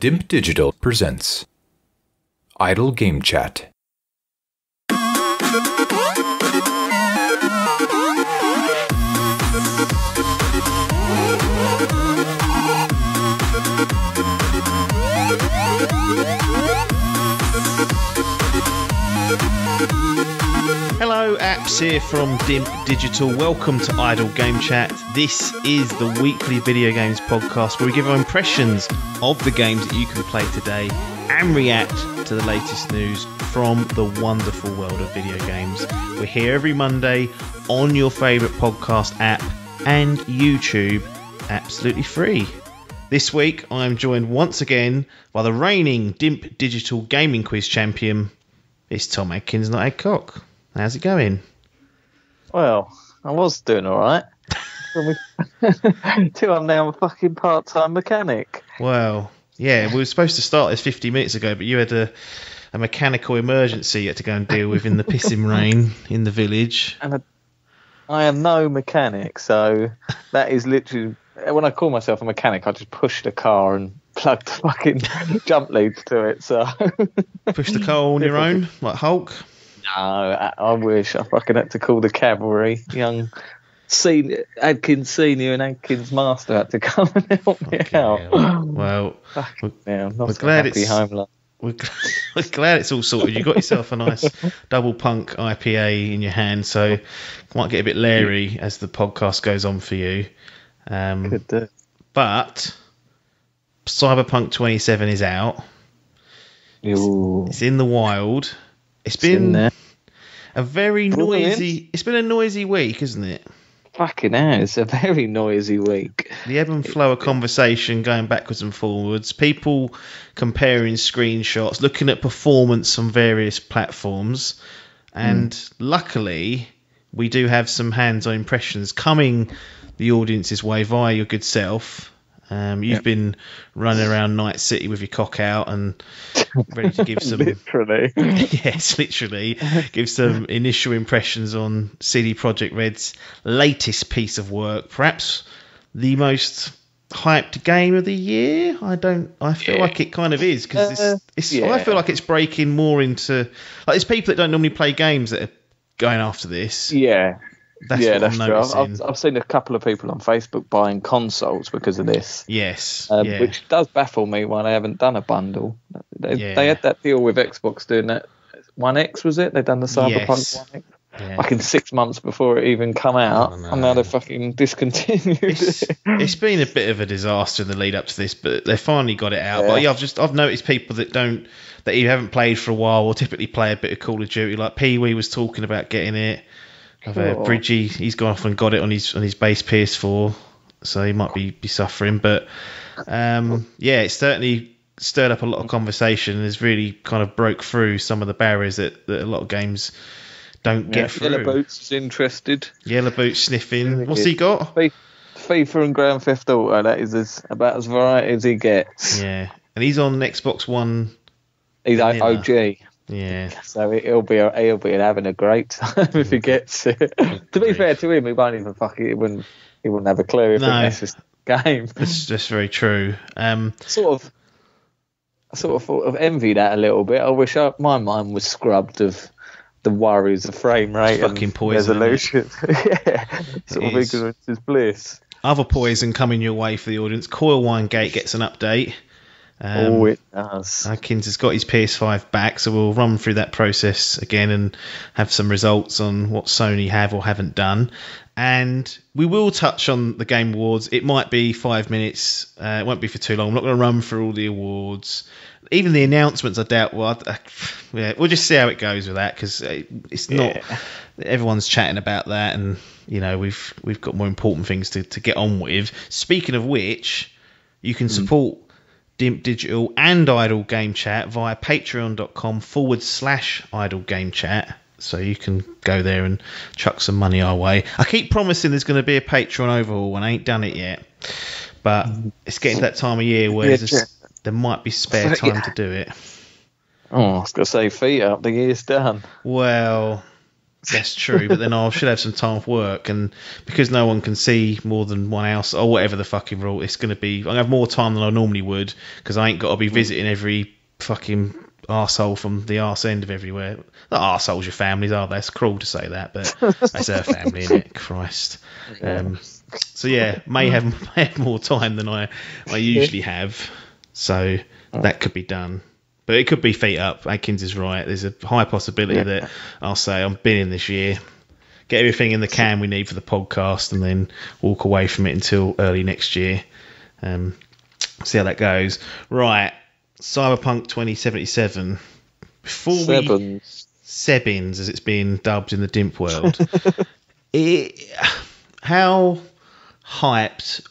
Dimp Digital presents Idle Game Chat. Here from Dimp Digital. Welcome to Idle Game Chat. This is the weekly video games podcast where we give our impressions of the games that you can play today and react to the latest news from the wonderful world of video games. We're here every Monday on your favourite podcast app and YouTube, absolutely free. This week, I'm joined once again by the reigning Dimp Digital Gaming Quiz champion. It's Tom Adkins, not Ed Cock. How's it going? Well, I was doing all right. Till I'm now a fucking part-time mechanic. Well, yeah, we were supposed to start this 50 minutes ago, but you had a, a mechanical emergency you had to go and deal with in the pissing rain in the village. And I, I am no mechanic, so that is literally when I call myself a mechanic, I just push the car and plug the fucking jump leads to it. So Push the car on your own, like Hulk. No, I, I wish I fucking had to call the cavalry. Young senior Adkins senior and Adkins master had to come and help me out. hell. Well, we're, Yeah, I'm not we're so glad happy it's- home life. we're, we're glad it's all sorted. You got yourself a nice double punk IPA in your hand, so might get a bit leery as the podcast goes on for you. Um, Could do. but Cyberpunk 27 is out. Ooh, It's in the wild. It's been a very Brilliant. noisy. It's been a noisy week, isn't it? Fucking hell, it's a very noisy week. The ebb and flow of conversation going backwards and forwards. People comparing screenshots, looking at performance on various platforms, and hmm. luckily we do have some hands-on impressions coming the audience's way via your good self. Um, you've Yep. been running around Night City with your cock out and ready to give some Literally. yes, literally give some initial impressions on CD Projekt Red's latest piece of work, perhaps the most hyped game of the year. I don't. I feel Yeah. like it kind of is because Uh, it's. it's yeah. I feel like it's breaking more into like there's people that don't normally play games that are going after this. Yeah, That's yeah, that's I'm true. I've. I've, seen a couple of people on Facebook buying consoles because of this, yes, um, yeah, which does baffle me why they haven't done a bundle. They, Yeah. they had that deal with Xbox doing that. One X was it? They done the Cyberpunk Yes. One X yeah. like in six months before it even come out, and now they're fucking discontinued. it's, it. it's been a bit of a disaster in the lead up to this, but they finally got it out. But Yeah. yeah, I've just I've noticed people that don't that you haven't played for a while will typically play a bit of Call of Duty. Like Pee Wee was talking about getting it. I've uh, Cool. Bridgie, he's gone off and got it on his on his base PS4, so he might be, be suffering. But um, yeah, it's certainly stirred up a lot of conversation and has really kind of broke through some of the barriers that, that a lot of games don't Yeah, get through. Yellow Boots is interested. Yellow Boot sniffing. What's he got? FIFA and Grand Theft Auto. That is as, about as variety as he gets. Yeah, and he's on Xbox One. He's Vanilla. OG. Yeah, So he'll be he'll be having a great time if he gets it. to be fair to him, he won't even fucking he wouldn't he wouldn't have a clue if No. that's his game. that's that's very true. Um, sort of, I sort of thought of envy that a little bit. I wish I, my mind was scrubbed of the worries of frame rate Fucking poison, resolution. yeah, sort of is. ignorance is bliss. other poison coming your way for the audience. Coil Whine Gate gets an update. Um, oh, it does. Adkins has got his PS5 back, so we'll run through that process again and have some results on what Sony have or haven't done. And we will touch on the Game Awards. It might be five minutes. Uh, it won't be for too long. I'm not going to run through all the awards. Even the announcements, I doubt. Well, I, yeah, we'll just see how it goes with that because it's not. Yeah. Everyone's chatting about that, and you know we've we've got more important things to, to get on with. Speaking of which, you can support Dimp Digital and Idle Game Chat via patreon.com forward slash Idle Game Chat. So you can go there and chuck some money our way. I keep promising there's going to be a Patreon overhaul, and I ain't done it yet. But it's getting to that time of year where Yeah, just, there might be spare time Yeah. to do it. Oh, I was gonna say feet up. The year's done. Well, That's true, but then I should have some time off work, and because no one can see more than one house or whatever the fucking rule, it's going to be. I'm gonna have more time than I normally would because I ain't got to be visiting every fucking arsehole from the arse end of everywhere. Not arseholes your families are That's cruel to say that, but that's her family, isn't it? Christ. Um, so yeah, may have may have more time than I I usually have, so that could be done. But it could be feet up. Adkins is right. There's a high possibility that I'll say I'm binning this year, get everything in the can we need for the podcast, and then walk away from it until early next year. Um, see how that goes. Right, Cyberpunk 2077. Before we Sevens. Sebbins, as it's been dubbed in the Dimp world. it, how hyped?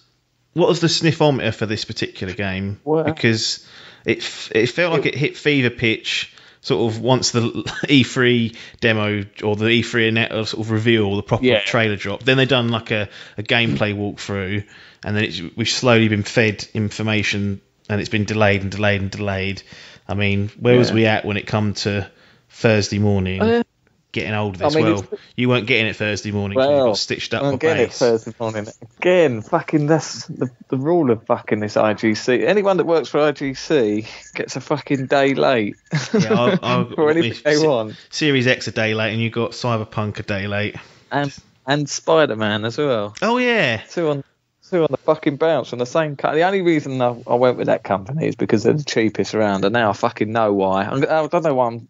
What was the sniffometer for this particular game? Well- because it it felt like it hit fever pitch. Sort of once the E3 demo or the E3 net sort of reveal, or the proper Yeah. trailer drop. Then they done like a, a gameplay walkthrough, and then it's, we've slowly been fed information, and it's been delayed and delayed and delayed. I mean, where was we at when it come to Thursday morning? Uh, getting hold of I mean, well, you weren't getting it Thursday morning. 'cause you Well, got stitched up I'm getting it. Thursday morning. Again, fucking that's the, the rule of fucking this IGC. Anyone that works for IGC gets a fucking day late Yeah, I'll- I'll- for anything they want. Series X a day late, and you got Cyberpunk a day late. And and Spider Man as well. Oh yeah, Two on two on the fucking bounce from the same company. The only reason I, I went with that company is because they're the cheapest around, and now I fucking know why. I'm, I don't know why. I'm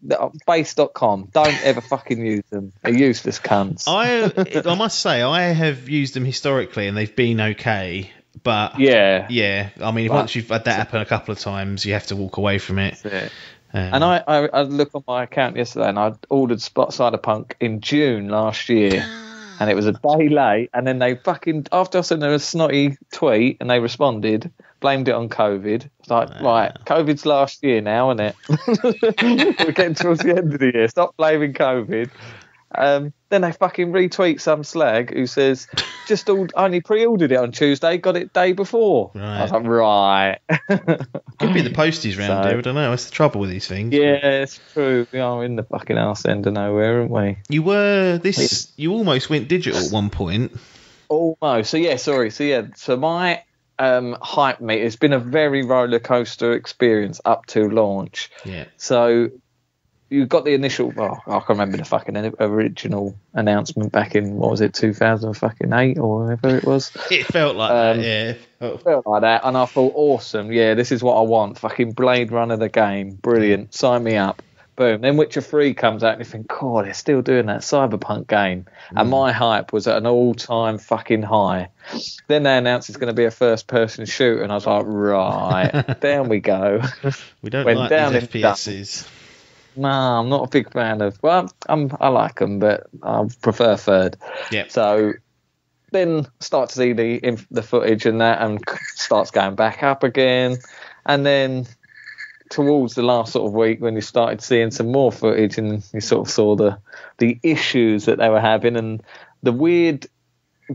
base.com. Don't ever fucking use them. They're useless cunts. I I must say I have used them historically, and they've been okay. But yeah. yeah, I mean, But- once you've had that happen a couple of times, you have to walk away from it. That's it. Um, And I, I, I look on my account yesterday, and I ordered Spot Cyberpunk in June last year, and it was a day late. And then they fucking after I sent them a snotty tweet, and they responded, blamed it on COVID. It's like, right, COVID's last year now, isn't it? We're getting towards the end of the year. Stop blaming COVID. Um, then they fucking retweet some slag who says, just all, only pre-ordered it on Tuesday, got it day before. I was like, right. could be the posties round So- here. I don't know. That's the trouble with these things. Yeah, it's true. We are in the fucking arse end of nowhere, aren't we? You were this. You almost went digital at one point. Almost. So yeah, sorry. So yeah, so my um, hype meter has been a very roller coaster experience up to launch. Yeah. So you got the initial. Well, I can remember the fucking original announcement back in what was it, two thousand fucking eight or whatever it was. It felt like Um, that. Yeah. Oh, Felt like that, and I thought, awesome. Yeah, this is what I want. Fucking Blade Runner the game, brilliant. Sign me up. Boom. Then Witcher 3 comes out and you think, God, they're still doing that Cyberpunk game. And my hype was at an all time fucking high. Then they announced it's going to be a first person shooter, and I was like, right, down we go. we don't went like down these FPSs. No, I'm not a big fan of. Well, I'm, I like them, but I prefer third. Yeah. So then start to see the the footage and that, and starts going back up again, and then towards the last sort of week when you started seeing some more footage and you sort of saw the the issues that they were having and the weird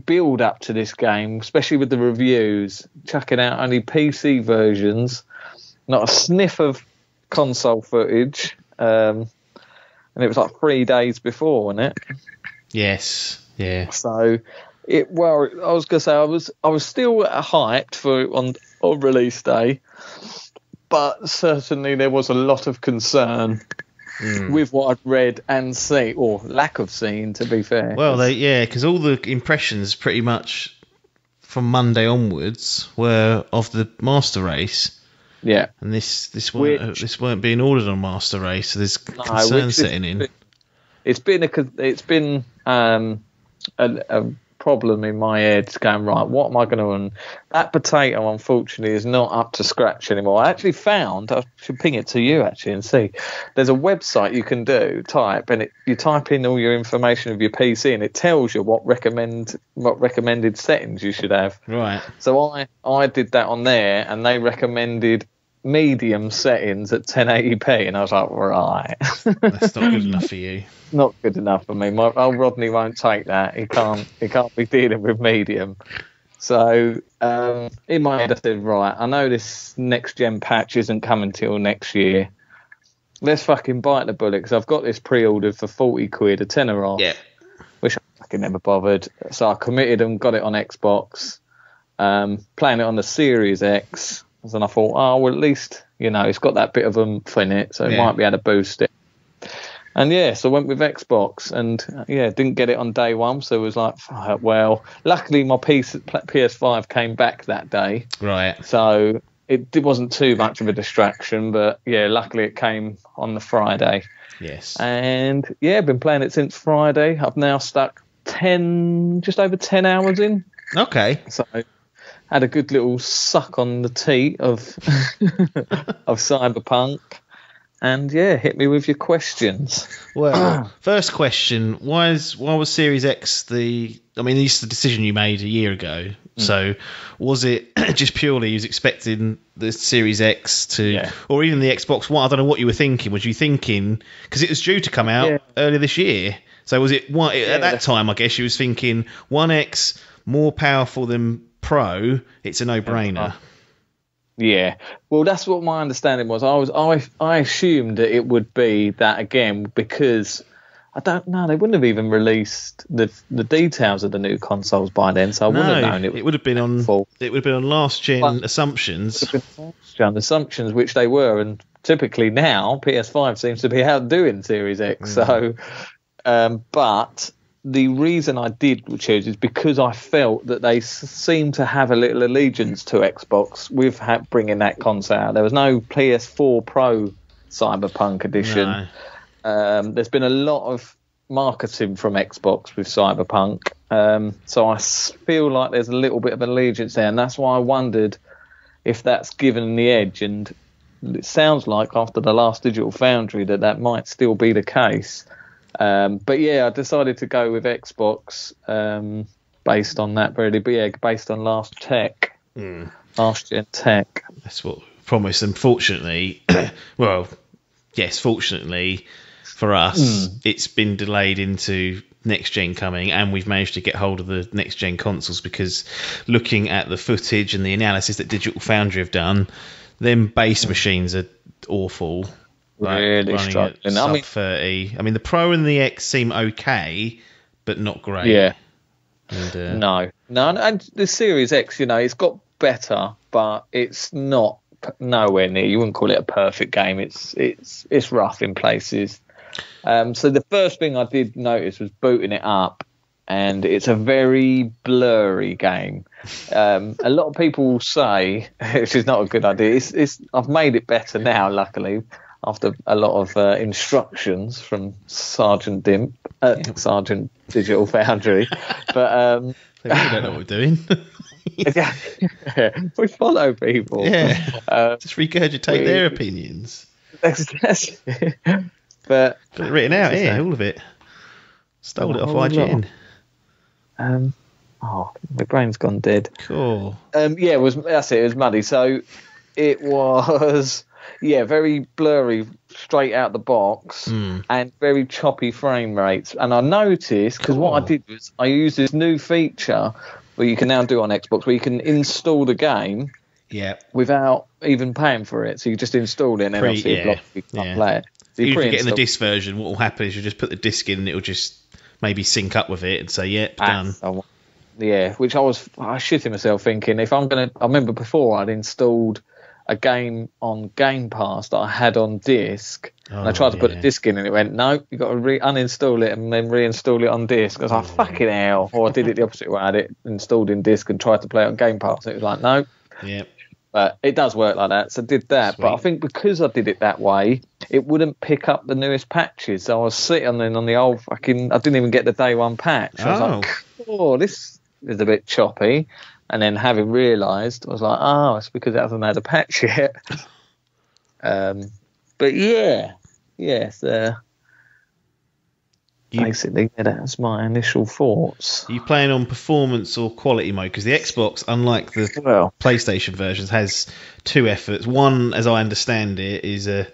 build up to this game, especially with the reviews, chucking out only PC versions, not a sniff of console footage. Um, and it was like three days before, wasn't it? Yes. Yeah. So it well, I was gonna say I was I was still hyped for on on release day, but certainly there was a lot of concern Hmm. with what I'd read and seen, or lack of seen, to be fair. Well, they, yeah, because all the impressions pretty much from Monday onwards were of the master race, yeah, and this this weren't Which- this weren't being ordered on master race. So there's No, concern setting in. it's been a it's been um, a, a problem in my head going right what am i going to run that potato unfortunately is not up to scratch anymore. I actually found i should ping it to you actually and see. There's a website you can do type and it, you type in all your information of your pc and it tells you what recommend what recommended settings you should have. Right. so I, I did that on there, and they recommended medium settings at 1080p, and I was like, right, That's not good enough for you. not good enough for me. My old Rodney won't take that. He can't. He can't be dealing with medium. So um, in my head, I said, right, I know this next gen patch isn't coming till next year. let's fucking bite the bullet because I've got this pre-ordered for forty quid, a tenner off. Yeah. Which I fucking never bothered. So I committed and got it on Xbox. Um, playing it on the Series X, and I thought, oh well, at least you know it's got that bit of oomph in it, so it Yeah. might be able to boost it. And yeah, so I went with Xbox, and uh, yeah, didn't get it on day one, so it was like, well, luckily my PS, PS5 came back that day, Right. so it, it wasn't too much of a distraction. But yeah, luckily it came on the Friday, Yes. and yeah, been playing it since Friday. I've now stuck ten, just over ten hours in, Okay. so had a good little suck on the teat of of Cyberpunk, and yeah, hit me with your questions. Well, first question: Why is why was Series X the? I mean, this is the decision you made a year ago. Hmm. So, was it just purely you was expecting the Series X to, Yeah. or even the Xbox One? I don't know what you were thinking. Was you thinking because it was due to come out Yeah. earlier this year? So was it one at that time? I guess you was thinking One X more powerful than Pro. It's a no-brainer. Yeah, well, that's what my understanding was. I was I I assumed that it would be that again because I don't know they wouldn't have even released the the details of the new consoles by then, so I wouldn't have known it. it would have been on. full. It would have been on last gen Well- assumptions. on assumptions, which they were, and typically now PS5 seems to be outdoing Series X. So, um, but the reason I did choose is because I felt that they s- seemed to have a little allegiance to Xbox with bringing that console out. There was no PS4 Pro Cyberpunk edition. No. Um, there's been a lot of marketing from Xbox with Cyberpunk, um, so I s- feel like there's a little bit of allegiance there, and that's why I wondered if that's given the edge. And it sounds like after the last Digital Foundry that that might still be the case. Um, but yeah, I decided to go with Xbox um, based on that, really. But yeah, based on last tech, last gen tech. That's what promised. Unfortunately, well, yes, fortunately for us, it's been delayed into next gen coming, and we've managed to get hold of the next gen consoles because looking at the footage and the analysis that Digital Foundry have done, them base machines are awful. Like, Really struggling. I mean- 30. I mean, the Pro and the X seem okay, but not great. Yeah. And, uh, No, no, no, and the Series X, you know, it's got better, but it's not nowhere near. You wouldn't call it a perfect game. It's it's it's rough in places. Um, so the first thing I did notice was booting it up, and it's a very blurry game. Um, a lot of people say, which is not a good idea. It's, it's I've made it better now, luckily, after a lot of uh, instructions from Sergeant Dimp, uh, Sergeant Digital Foundry. but um, we don't know what we're doing. yeah, we follow people. yeah. Uh, Just regurgitate their opinions. that's- that's- but Got it written out here, that? all of it. Stole it off Oh. IGN. um, oh, my brain's gone dead. Cool. Um, yeah, it was that's it. It was muddy. So it was yeah, very blurry straight out the box Hmm. and very choppy frame rates. And I noticed because what I did was I used this new feature where you can now do on Xbox where you can install the game Yeah. without even paying for it. So you just install it and then Pre- obviously yeah, you can't yeah. play it. So you Usually getting the pre-install- disc version, what will happen is you just put the disc in and it'll just maybe sync up with it and say, yep, done. Yeah, which I was I shitting myself thinking if I'm gonna. I remember before I'd installed a game on Game Pass that I had on disc, and I Oh, tried to put a disc in, and it went no, you've got to re- uninstall it and then reinstall it on disc. I was like, oh. fucking hell! Or I did it the opposite way. I had it installed in disc and tried to play it on Game Pass. And it was like no, Yep. but it does work like that. So I did that. But I think because I did it that way, it wouldn't pick up the newest patches. So I was sitting then on the old fucking. I didn't even get the day one patch. I was Oh. like, oh, this is a bit choppy. And then having realised, I was like, oh, it's because it hasn't had a patch yet. um, but yeah, yes. Uh, You- basically, yeah, that's my initial thoughts. Are you playing on performance or quality mode? Because the Xbox, unlike the Well, PlayStation versions, has two efforts. One, as I understand it, is a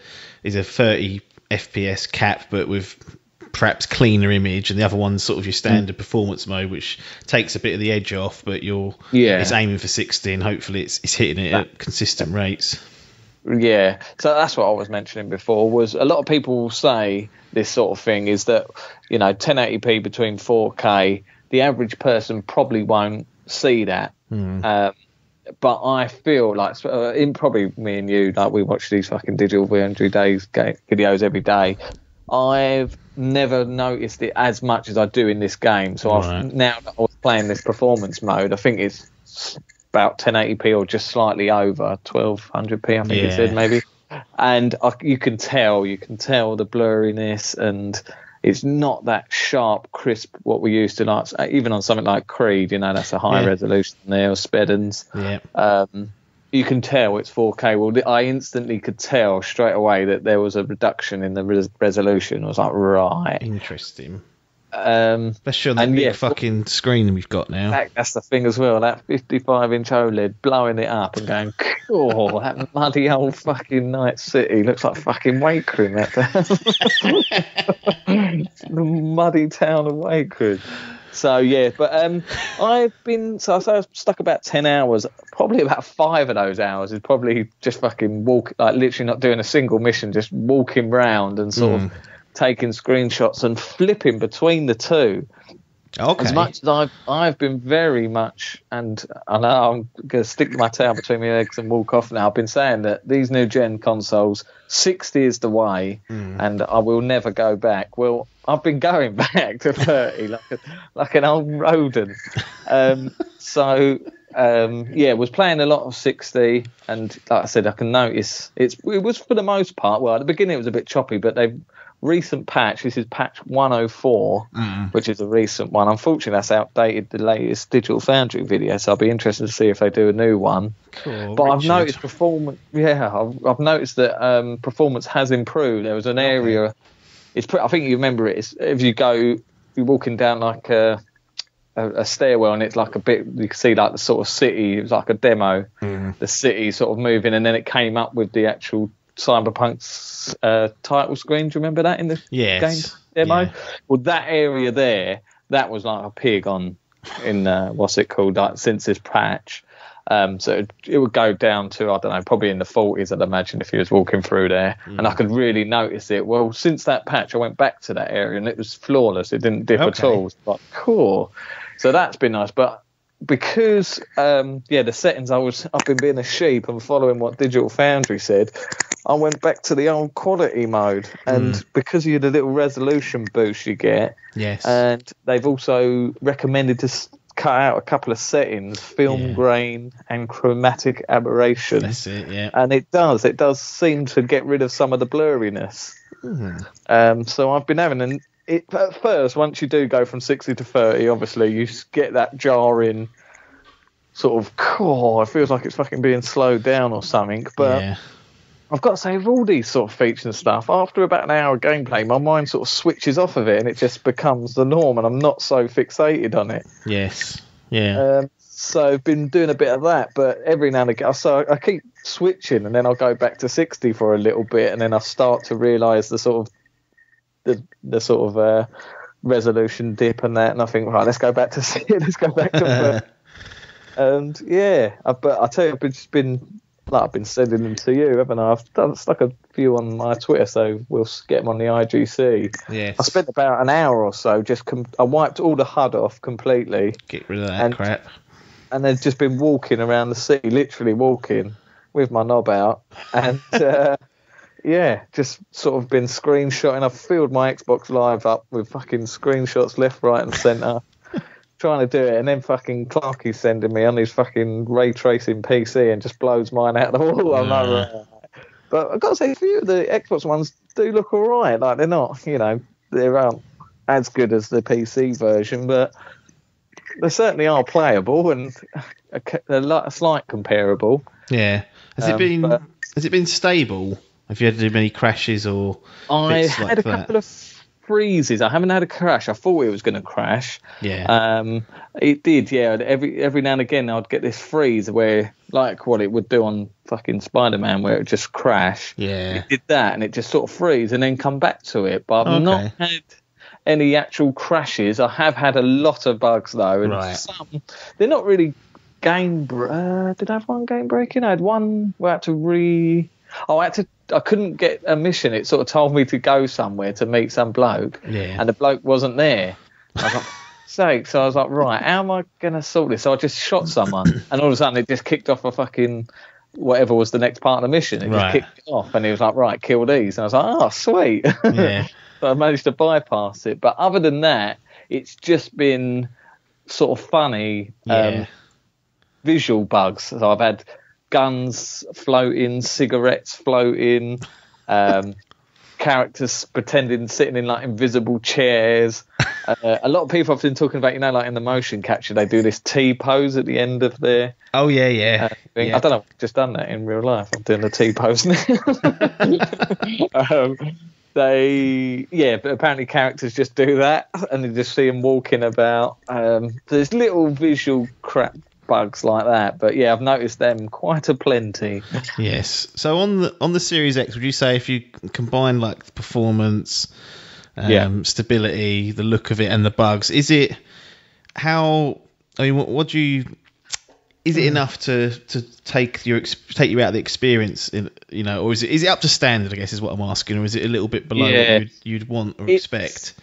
is a 30 FPS cap, but with perhaps cleaner image, and the other one's sort of your standard performance mode, which takes a bit of the edge off, but you're Yeah. it's aiming for 60, and hopefully it's it's hitting it at consistent rates. Yeah, so that's what I was mentioning before. Was a lot of people say this sort of thing is that you know 1080p between 4K, the average person probably won't see that. Hmm. Um, but I feel like uh, in probably me and you, like we watch these fucking digital 300 days videos every day. I've never noticed it as much as I do in this game. So Right. I've now that I was playing this performance mode. I think it's about 1080p or just slightly over 1200p. I think it said maybe. And I, you can tell, you can tell the blurriness, and it's not that sharp, crisp what we used to like. Even on something like Creed, you know, that's a high Yeah. resolution there, or Speddens Yeah. um, you can tell it's 4K. Well, I instantly could tell straight away that there was a reduction in the res- resolution. I was like, right. Interesting. Um, Especially on the big yeah, fucking screen we've got now. that, that's the thing as well. That 55 inch OLED blowing it up and going, oh, that muddy old fucking Night City looks like fucking Wakering. That does. the muddy town of Wakering. So yeah, but um, I've been so I say I was stuck about ten hours. Probably about five of those hours is probably just fucking walk, like literally not doing a single mission, just walking round and sort of taking screenshots and flipping between the two. Okay. As much as I've I've been very much, and I know I'm going to stick my tail between my legs and walk off now. I've been saying that these new gen consoles, 60 is the way, and I will never go back. Well, I've been going back to 30 like a, like an old rodent. Um, so um, yeah, was playing a lot of 60, and like I said, I can notice it's it was for the most part. Well, at the beginning it was a bit choppy, but they've recent patch. This is patch 104, which is a recent one. Unfortunately, that's outdated the latest Digital Foundry video, so I'll be interested to see if they do a new one. Cool, But I've noticed performance. Yeah, I've, I've noticed that um, performance has improved. There was an area. It's. Pre- I think you remember it. It's, if you go, you're walking down like a, a, a stairwell, and it's like a bit. You can see like the sort of city. It was like a demo. The city sort of moving, and then it came up with the actual Cyberpunk's uh, title screen. Do you remember that in the Yes. game demo? Yeah. Well, that area there, that was like a pig on in uh, what's it called? Like since this patch. Um, so it, it would go down to I don't know, probably in the 40s. I'd imagine if he was walking through there, and I could really notice it. Well, since that patch, I went back to that area and it was flawless. It didn't dip at Okay. all. It's like cool. So that's been nice, but because um, yeah, the settings I was I've been being a sheep and following what Digital Foundry said. I went back to the old quality mode, and because of the little resolution boost you get, Yes. and they've also recommended to cut out a couple of settings: film Yeah. grain and chromatic aberration. That's it. Yeah. And it does. It does seem to get rid of some of the blurriness. Um, so I've been having an. It, at first, once you do go from 60 to 30, obviously you get that jarring sort of, oh, it feels like it's fucking being slowed down or something. But yeah. I've got to say, with all these sort of features and stuff, after about an hour of gameplay, my mind sort of switches off of it and it just becomes the norm, and I'm not so fixated on it. Yes. Yeah. Um, so I've been doing a bit of that, but every now and again, so I keep switching, and then I'll go back to 60 for a little bit, and then I start to realise the sort of the the sort of uh, resolution dip and that, and I think, right, let's go back to let's go back to. and yeah, I, but I tell you, I've just been like I've been sending them to you, haven't I? I've done, stuck a few on my Twitter, so we'll get them on the IGC. yes. I spent about an hour or so just com- I wiped all the HUD off completely Get rid of that and- crap. and then just been walking around the city, literally walking with my knob out, and uh, yeah, just sort of been screenshotting. I've filled my Xbox Live up with fucking screenshots left, right, and centre, trying to do it, and then fucking Clarky's sending me on his fucking ray tracing PC and just blows mine out the wall. I'm like, but I've got to say, a few of the Xbox ones do look alright. Like they're not, you know, they aren't as good as the PC version, but they certainly are playable and a, a, a slight comparable. Yeah. Has it Um, been but- has it been stable? Have you had many crashes or I had like a that? couple of freezes. I haven't had a crash. I thought it was going to crash. Yeah. Um, it did, yeah. Every every now and again, I'd get this freeze where, like what it would do on fucking Spider Man, where it would just crash. yeah. It did that, and it just sort of freeze and then come back to it. But I've Okay. not had any actual crashes. I have had a lot of bugs though, and Right. some they're not really game. Bre- uh, did I have one game breaking? I had one where I had to re Oh, I had to. I couldn't get a mission. It sort of told me to go somewhere to meet some bloke, Yeah. and the bloke wasn't there. I was like, sake. So I was like, right, how am I going to sort this? So I just shot someone, and all of a sudden it just kicked off a fucking whatever was the next part of the mission. It Right. just kicked off, and he was like, right, kill these. And I was like, oh, sweet. Yeah. so I managed to bypass it. But other than that, it's just been sort of funny. Yeah. Um, visual bugs. So I've had guns floating, cigarettes floating, um, characters pretending sitting in like invisible chairs. Uh, a lot of people have been talking about, you know, like in the motion capture, they do this T pose at the end of their Oh yeah, yeah. uh. Yeah. I don't know, I've just done that in real life. I'm doing the T pose now. um, they, yeah, but apparently characters just do that, and you just see them walking about. Um, there's little visual crap bugs like that, but yeah, I've noticed them quite a plenty. Yes. So on the on the Series X, would you say if you combine like the performance, um, Yeah. stability, the look of it, and the bugs, is it how? I mean, what, what do you? Is it enough to, to take your take you out of the experience, in, you know, or is it is it up to standard? I guess is what I'm asking, or is it a little bit below Yeah. what you'd, you'd want or It's- expect?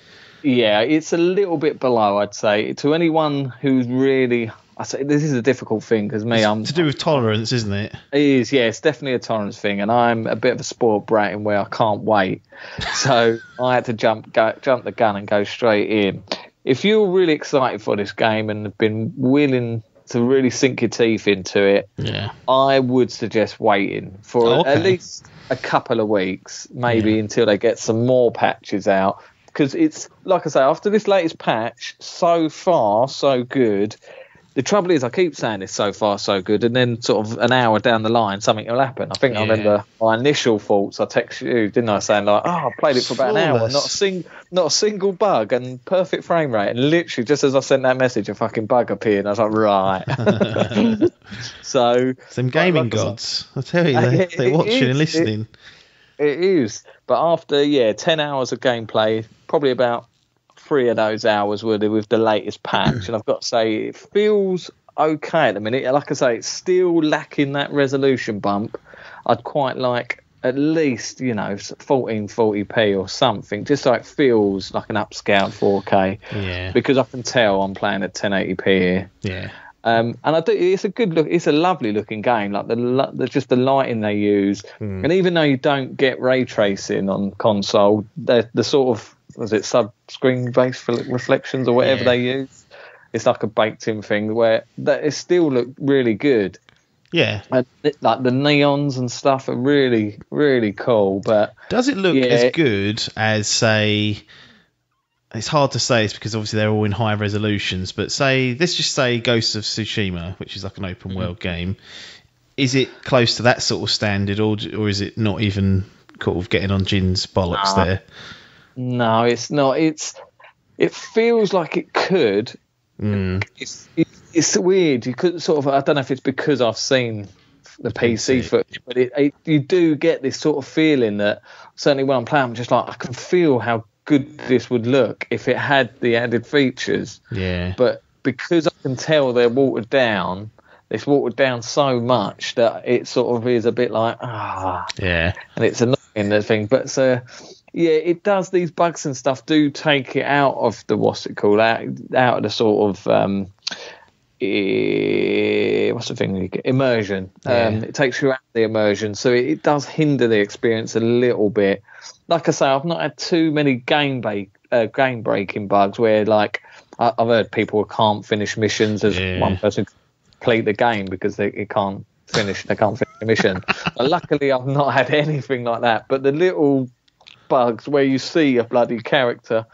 Yeah, it's a little bit below, I'd say. To anyone who's really, I say this is a difficult thing because me, I'm to do with tolerance, isn't it? It is, yeah, it's definitely a tolerance thing, and I'm a bit of a spoiled brat in where I can't wait. So I had to jump go, jump the gun and go straight in. If you're really excited for this game and have been willing to really sink your teeth into it, Yeah. I would suggest waiting for Oh, okay. at least a couple of weeks, maybe until they get some more patches out. Because it's like I say, after this latest patch, so far so good. The trouble is, I keep saying it's so far so good, and then sort of an hour down the line, something will happen. I think I remember my initial thoughts. I text you, didn't I, saying like, "Oh, I played it for about an hour, not a sing, not a single bug, and perfect frame rate." And literally, just as I sent that message, a fucking bug appeared, and I was like, "Right." so Some gaming like gods. I tell you, they, It they're watching is, and it- listening. It is. But after, yeah, 10 hours of gameplay, probably about three of those hours were with the latest patch. and I've got to say, it feels okay at the minute. Like I say, it's still lacking that resolution bump. I'd quite like at least, you know, 1440p or something, just so it feels like an upscaled 4K. Yeah. Because I can tell I'm playing at 1080p here. Yeah. Um, and I do. It's a good look. It's a lovely looking game. Like the, the just the lighting they use, and even though you don't get ray tracing on console, the the sort of was it sub screen based reflections or whatever Yeah. they use. It's like a baked in thing where that it still look really good. Yeah. And it, like the neons and stuff are really really cool. But Does it look Yeah. as good as say? It's hard to say. It's because obviously they're all in high resolutions. But say, let's just say Ghosts of Tsushima, which is like an open mm-hmm. world game. Is it close to that sort of standard, or or is it not even sort of getting on Jin's bollocks Nah. there? No, it's not. It's it feels like it could, Mm. it's it, it's weird. You could sort of I don't know if it's because I've seen the PC footage, but it, it, you do get this sort of feeling that certainly when I'm playing, I'm just like I can feel how good this would look if it had the added features. Yeah. But because I can tell they're watered down, it's watered down so much that it sort of is a bit like ah yeah. and it's annoying the thing. But so yeah, it does these bugs and stuff do take it out of the what's it called out out of the sort of um, eh, what's the thing you get? immersion. Um, it takes you out of the immersion, so it, it does hinder the experience a little bit. Like I say, I've not had too many game break uh, game breaking bugs where like I, I've heard people can't finish missions as Yeah. one person complete the game because they it can't finish they can't finish the mission. but luckily, I've not had anything like that. But the little bugs where you see a bloody character,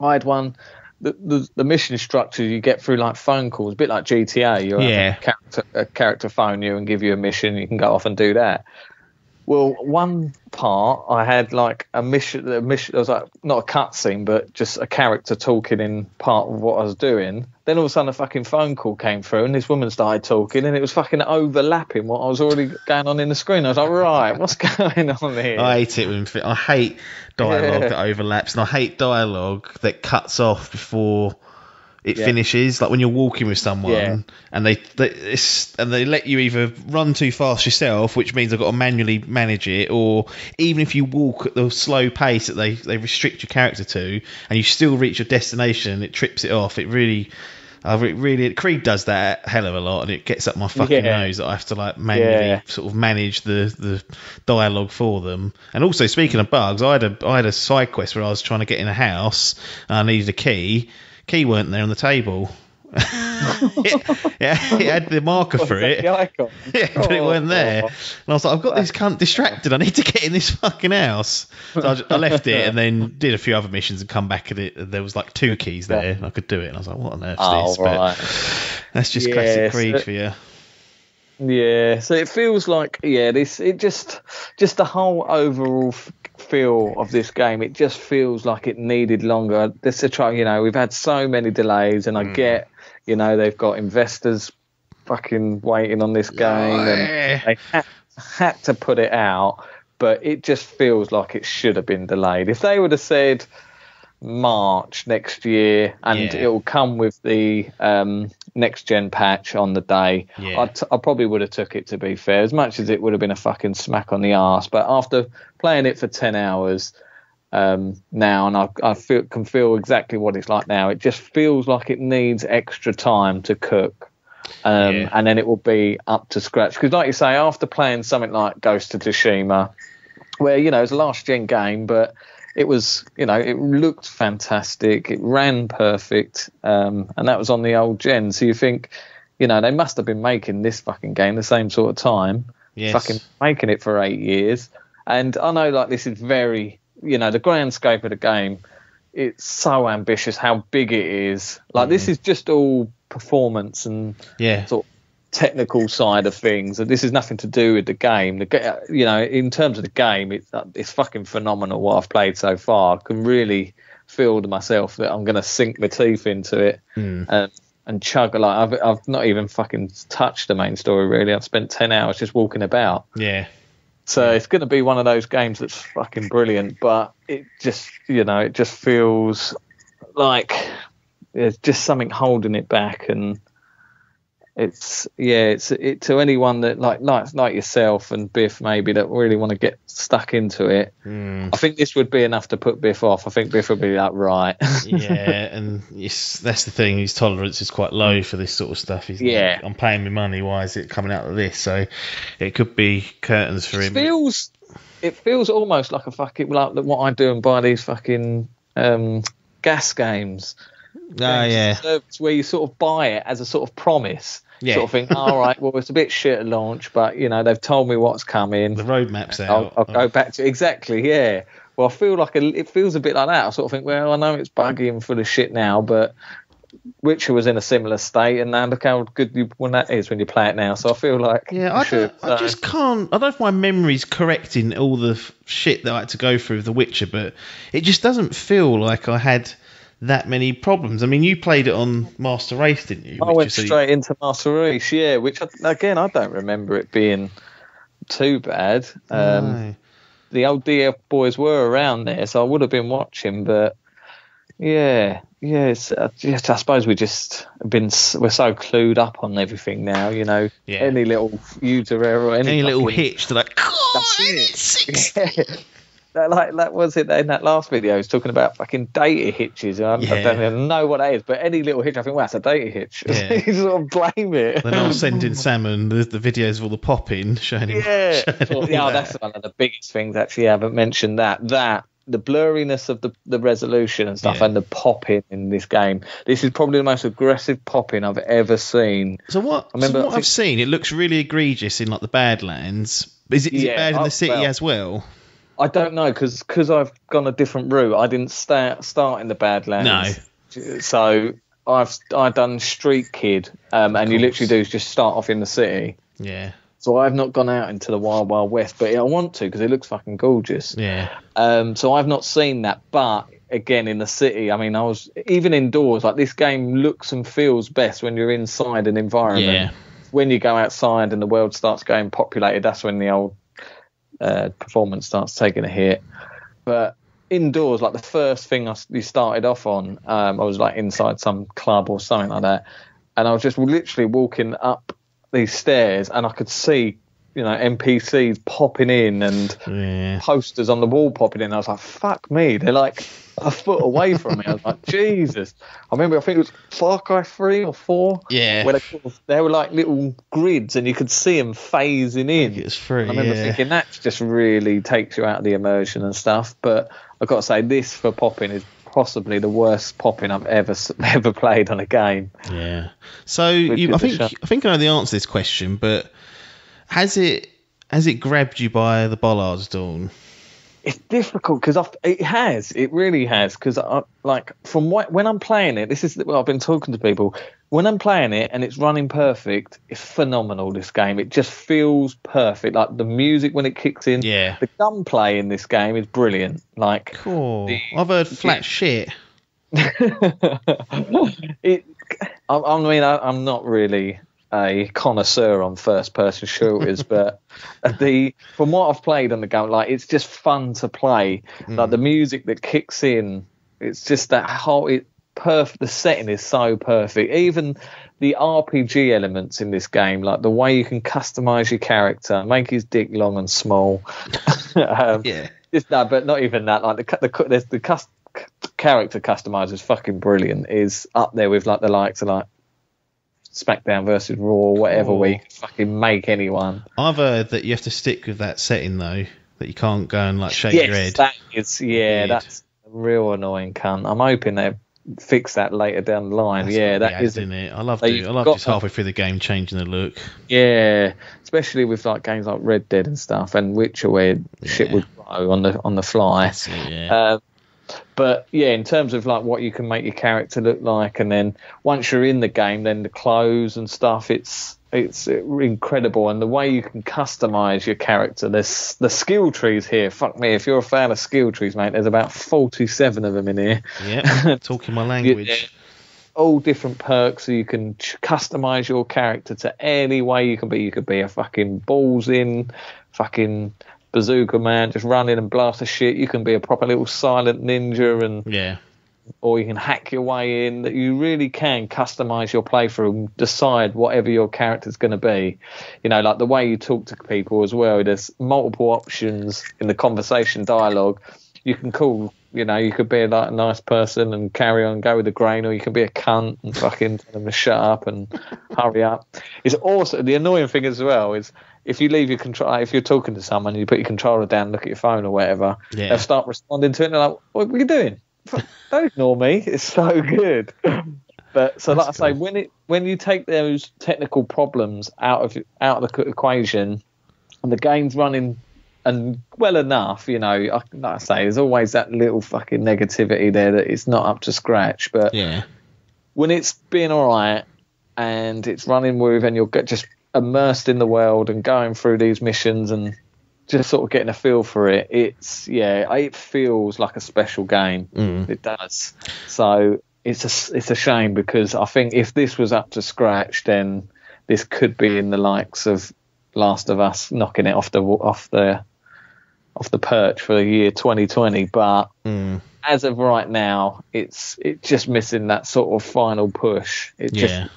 I had one. The, the, the mission structure you get through like phone calls, a bit like GTA. You have Yeah. a character, a character phone you and give you a mission. You can go off and do that. Well, one part I had like a mission. A mission. It was like not a cutscene, but just a character talking in part of what I was doing. Then all of a sudden, a fucking phone call came through, and this woman started talking, and it was fucking overlapping what I was already going on in the screen. I was like, right, what's going on here? I hate it when I hate dialogue Yeah. that overlaps, and I hate dialogue that cuts off before it Yeah. finishes. Like when you're walking with someone Yeah. and they, they it's, and they let you either run too fast yourself, which means I've got to manually manage it, or even if you walk at the slow pace that they they restrict your character to, and you still reach your destination, it trips it off. It really. I really, Creed does that a hell of a lot, and it gets up my fucking Yeah. nose that I have to like manually Yeah. sort of manage the, the dialogue for them. And also, speaking of bugs, I had a I had a side quest where I was trying to get in a house and I needed a key. Key weren't there on the table. It, it, it had the marker for it. Yeah, but it weren't oh, there. oh. And I was like, I've got this cunt distracted. I need to get in this fucking house. So I, ju- I left it and then did a few other missions and come back at it. and There was like two keys there. And I could do it. And I was like, what on earth's Oh, this? right. But that's just Yeah, classic Creed for you. Yeah, so it feels like yeah, this it just just the whole overall f- feel of this game. It just feels like it needed longer. This a try, you know, we've had so many delays, and I hmm. get, you know, they've got investors fucking waiting on this game, and they had, had to put it out, but it just feels like it should have been delayed. If they would have said March next year, and Yeah. it will come with the um, next gen patch on the day. Yeah. I, t- I probably would have took it to be fair, as much as it would have been a fucking smack on the ass. But after playing it for ten hours um, now, and I, I feel, can feel exactly what it's like now, it just feels like it needs extra time to cook. Um, Yeah. And then it will be up to scratch. Because, like you say, after playing something like Ghost of Tsushima, where you know it's a last gen game, but it was you know it looked fantastic, it ran perfect, um, and that was on the old gen. So you think, you know, they must have been making this fucking game the same sort of time, Yes. fucking making it for eight years. And I know like this is very, you know, the grand scope of the game. It's so ambitious how big it is. Like this mm. is just all performance and Yeah. sort of technical side of things. And this is nothing to do with the game. The you know, in terms of the game, it's it's fucking phenomenal what I've played so far. I can really feel to myself that I'm going to sink my teeth into it mm. and and chug like I've I've not even fucking touched the main story really. I've spent ten hours just walking about. Yeah. So it's going to be one of those games that's fucking brilliant, but it just, you know, it just feels like there's just something holding it back, and it's yeah, it's it to anyone that like like like yourself and Biff maybe that really want to get stuck into it. I think this would be enough to put Biff off. I think Biff would be like, right, yeah, and that's the thing. His tolerance is quite low for this sort of stuff. He's like, Yeah. I'm paying my money. Why is it coming out of this? So it could be curtains for it him. feels it feels almost like a fucking like what I do and buy these fucking um, GaaS games. Ah, yeah, where you sort of buy it as a sort of promise. Yeah. Sort of think, all right, well, it's a bit shit at launch, but you know they've told me what's coming. the roadmap's I'll. I'll go back to exactly, yeah. Well, I feel like a, it feels a bit like that. I sort of think, well, I know it's buggy and full of shit now, but Witcher was in a similar state, and now look how good you, when that is when you play it now. So I feel like Yeah, I I, should. don't, I just can't. I don't know if my memory's correct in all the f- shit that I had to go through with The Witcher, but it just doesn't feel like I had that many problems. I mean, you played it on Master Race, didn't you? I went straight into Master Race, yeah, which I, again I don't remember it being too bad. Um, No. the old DF boys were around there, so I would have been watching. But yeah, yeah, it's, uh, just, I suppose we just been we're so clued up on everything now. You know, Yeah. any little user error, any, Any little hitch, they're like, That's "God, it." That, like that was it in that last video. He was talking about fucking data hitches. I, I don't even know what that is, but any little hitch, I think, well, that's a data hitch. Yeah. you sort of blame it. Then I'll send in Salmon the, the videos of all the popping, showing him. Yeah, showing him yeah, that. that's one of the biggest things. Actually, I haven't mentioned that. That the blurriness of the, the resolution and stuff, Yeah. and the popping in this game. This is probably the most aggressive popping I've ever seen. So what? I remember- so what I I've seen, it looks really egregious in like the Badlands. Is it, is Yeah, it bad in the city well- as well? I don't know because because I've gone a different route. I didn't start start in the Badlands. No. So I've I done Street Kid, um, and you literally do is just start off in the city. Yeah, So I've not gone out into the Wild Wild West, but I want to because it looks fucking gorgeous. yeah, Um, so I've not seen that, but again in the city, I mean, I was even indoors. Like this game looks and feels best when you're inside an environment. Yeah. When you go outside and the world starts going populated, that's when the old uh, performance starts taking a hit. But indoors, like the first thing I started off on, um, I was like inside some club or something like that, and I was just literally walking up these stairs, and I could see, you know, NPCs popping in and Yeah. posters on the wall popping in. I was like, fuck me, they're like a foot away from me. I was like, Jesus. I remember, I think it was Far Cry 3 or 4. Yeah. Where they, they were like little grids and you could see them phasing in. It's free. I remember yeah. thinking that just really takes you out of the immersion and stuff. But I've got to say, this for popping is possibly the worst popping I've ever ever played on a game. Yeah. So you, I think. I think I know the answer to this question, but has it has it grabbed you by the bollards, Dawn? it's difficult because it has it really has because like from what when i'm playing it this is what i've been talking to people when i'm playing it and it's running perfect it's phenomenal this game it just feels perfect like the music when it kicks in Yeah. the gunplay in this game is brilliant like Cool. The- I've heard flat shit. it I, I mean I, i'm not really a connoisseur on first person shooters but the from what i've played on the game like it's just fun to play like the music that kicks in it's just that whole it perfect the setting is so perfect even the rpg elements in this game like the way you can customize your character make his dick long and small um, Yeah. just no, but not even that. Like the the the cus- character customizer is fucking brilliant. Is up there with like the likes of like SmackDown versus Raw, whatever. Where you can fucking make anyone. I've heard that you have to stick with that setting though. That you can't go and like shake your Yes, head. that is yeah, Weird. that's a real annoying cunt. I'm hoping they fix that later down the line. That's yeah, that is added, innit? I love to. you've I love just halfway through the game changing the look. Yeah, especially with like games like Red Dead and stuff, and Witcher where shit would grow on the on the fly. It, yeah. Um, but yeah, in terms of like what you can make your character look like, and then once you're in the game, then the clothes and stuff, it's it's incredible, and the way you can customize your character. There's the skill trees here. Fuck me, if you're a fan of skill trees, mate, there's about 47 of them in here. yeah. Talking my language. Yeah. All different perks, so you can customize your character to any way you can be. You could be a fucking balls in, fucking bazooka man, just run in and blast the shit. You can be a proper little silent ninja, and Yeah. or you can hack your way in. That you really can customize your playthrough and decide whatever your character's going to be. You know, like the way you talk to people as well. There's multiple options in the conversation dialogue. You can call. You know, you could be like a nice person and carry on, go with the grain, or you can be a cunt and fucking tell them to shut up and hurry up. It's also the annoying thing as well is if you leave your control, if you're talking to someone, and you put your controller down, look at your phone or whatever, Yeah. they'll start responding to it. and they're like, "What are you doing? Don't ignore me. It's so good." But so, like I say, when it when you take those technical problems out of out of the equation, and the game's running and well enough, you know, I- like I say, there's always that little fucking negativity there that it's not up to scratch. But Yeah. when it's been all right and it's running with and you're get- just immersed in the world and going through these missions and just sort of getting a feel for it, it's yeah, it feels like a special game. Mm. It does. So it's a it's a shame because I think if this was up to scratch, then this could be in the likes of Last of Us knocking it off the off the off the perch for the year 2020. But Mm. as of right now, it's it's just missing that sort of final push. It Yeah. just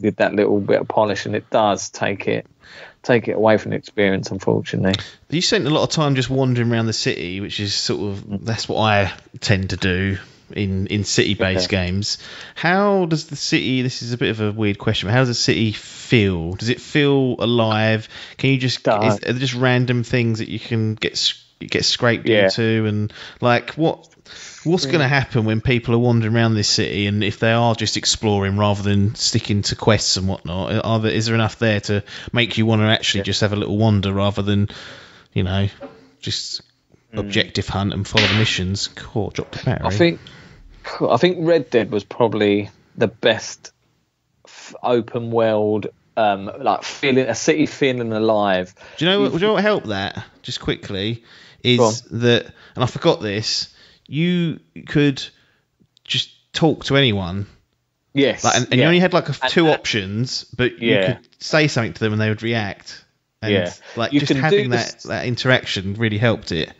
did that little bit of polish, and it does take it take it away from the experience, unfortunately. You spent a lot of time just wandering around the city, which is sort of that's what I tend to do in in city based games. How does the city? This is a bit of a weird question, but how does the city feel? Does it feel alive? Can you just is, are there just random things that you can get get scraped Yeah. into and like what? What's going to happen when people are wandering around this city, and if they are just exploring rather than sticking to quests and whatnot? Are there, is there enough there to make you want to actually just have a little wander rather than, you know, just objective hunt and follow the missions? Cool, drop the battery. I think I think Red Dead was probably the best f- open world, um, like feeling a city feeling alive. Do you know what? Do you know what helped that? Just quickly. Is that, and I forgot this. You could just talk to anyone, Yes, like, and, and you only had like a, two that- options, but you could say something to them and they would react. And Yeah. like You just having that this- that interaction really helped it.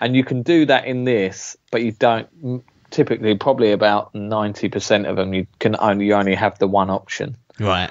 and you can do that in this, but you don't. Typically, probably about ninety percent of them, you can only you only have the one option. Right.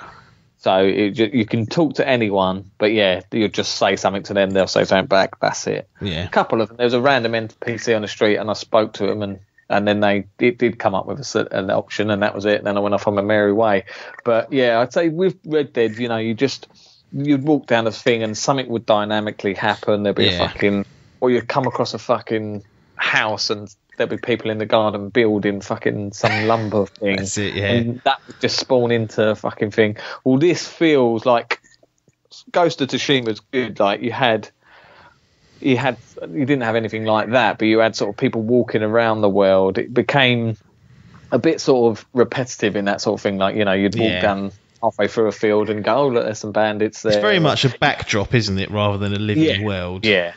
So it, you can talk to anyone, but yeah, you just say something to them, they'll say something back. That's it. Yeah. A couple of them. There was a random NPC on the street, and I spoke to him, and and then they it did come up with a, an option, and that was it. And then I went off on my merry way. But yeah, I'd say with Red Dead, you know, you just you'd walk down this thing, and something would dynamically happen. There'd be Yeah. a fucking, or you'd come across a fucking house, and there'd be people in the garden building fucking some lumber thing. That's it, yeah. And that would just spawn into a fucking thing. Well, this feels like Ghost of Tsushima's good. Like you had, you had, you didn't have anything like that, but you had sort of people walking around the world. It became a bit sort of repetitive in that sort of thing. Like you know, you'd walk Yeah. down halfway through a field and go, "Oh, look, there's some bandits there." It's very much a backdrop, isn't it, rather than a living Yeah. world? Yeah.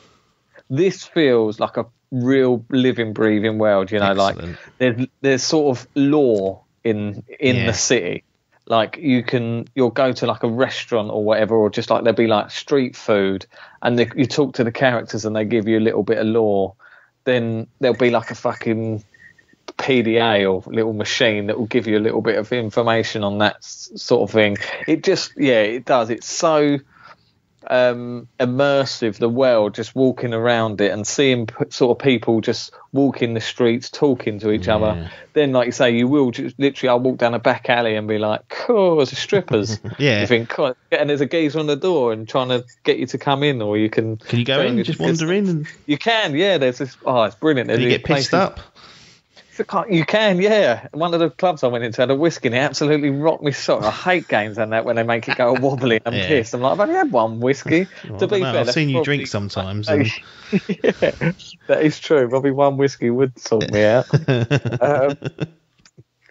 This feels like a real living, breathing world. You know, Excellent. like there's there's sort of lore in in Yeah. the city. Like you can you'll go to like a restaurant or whatever, or just like there'll be like street food, and the, you talk to the characters and they give you a little bit of lore. Then there'll be like a fucking PDA or little machine that will give you a little bit of information on that s- sort of thing. It just yeah, it does. It's so um, immersive the world, just walking around it and seeing p- sort of people just walking the streets, talking to each Yeah. other. Then, like you say, you will just literally. I'll walk down a back alley and be like, "Cool, there's strippers." Yeah. You think, cool. and there's a geezer on the door and trying to get you to come in, or you can. Can you go in, just wander in, and You can, yeah. There's this. Oh, it's brilliant. can you There's get pissed places- up? You can, yeah. One of the clubs I went into had a whiskey and it absolutely rocked me sock. I hate games and that when they make it go wobbly and I'm Yeah. pissed. I'm like, I've only had one whiskey. Well, to be know, fair, I've seen you drink sometimes. And, yeah, that is true. Probably one whiskey would sort me out. um,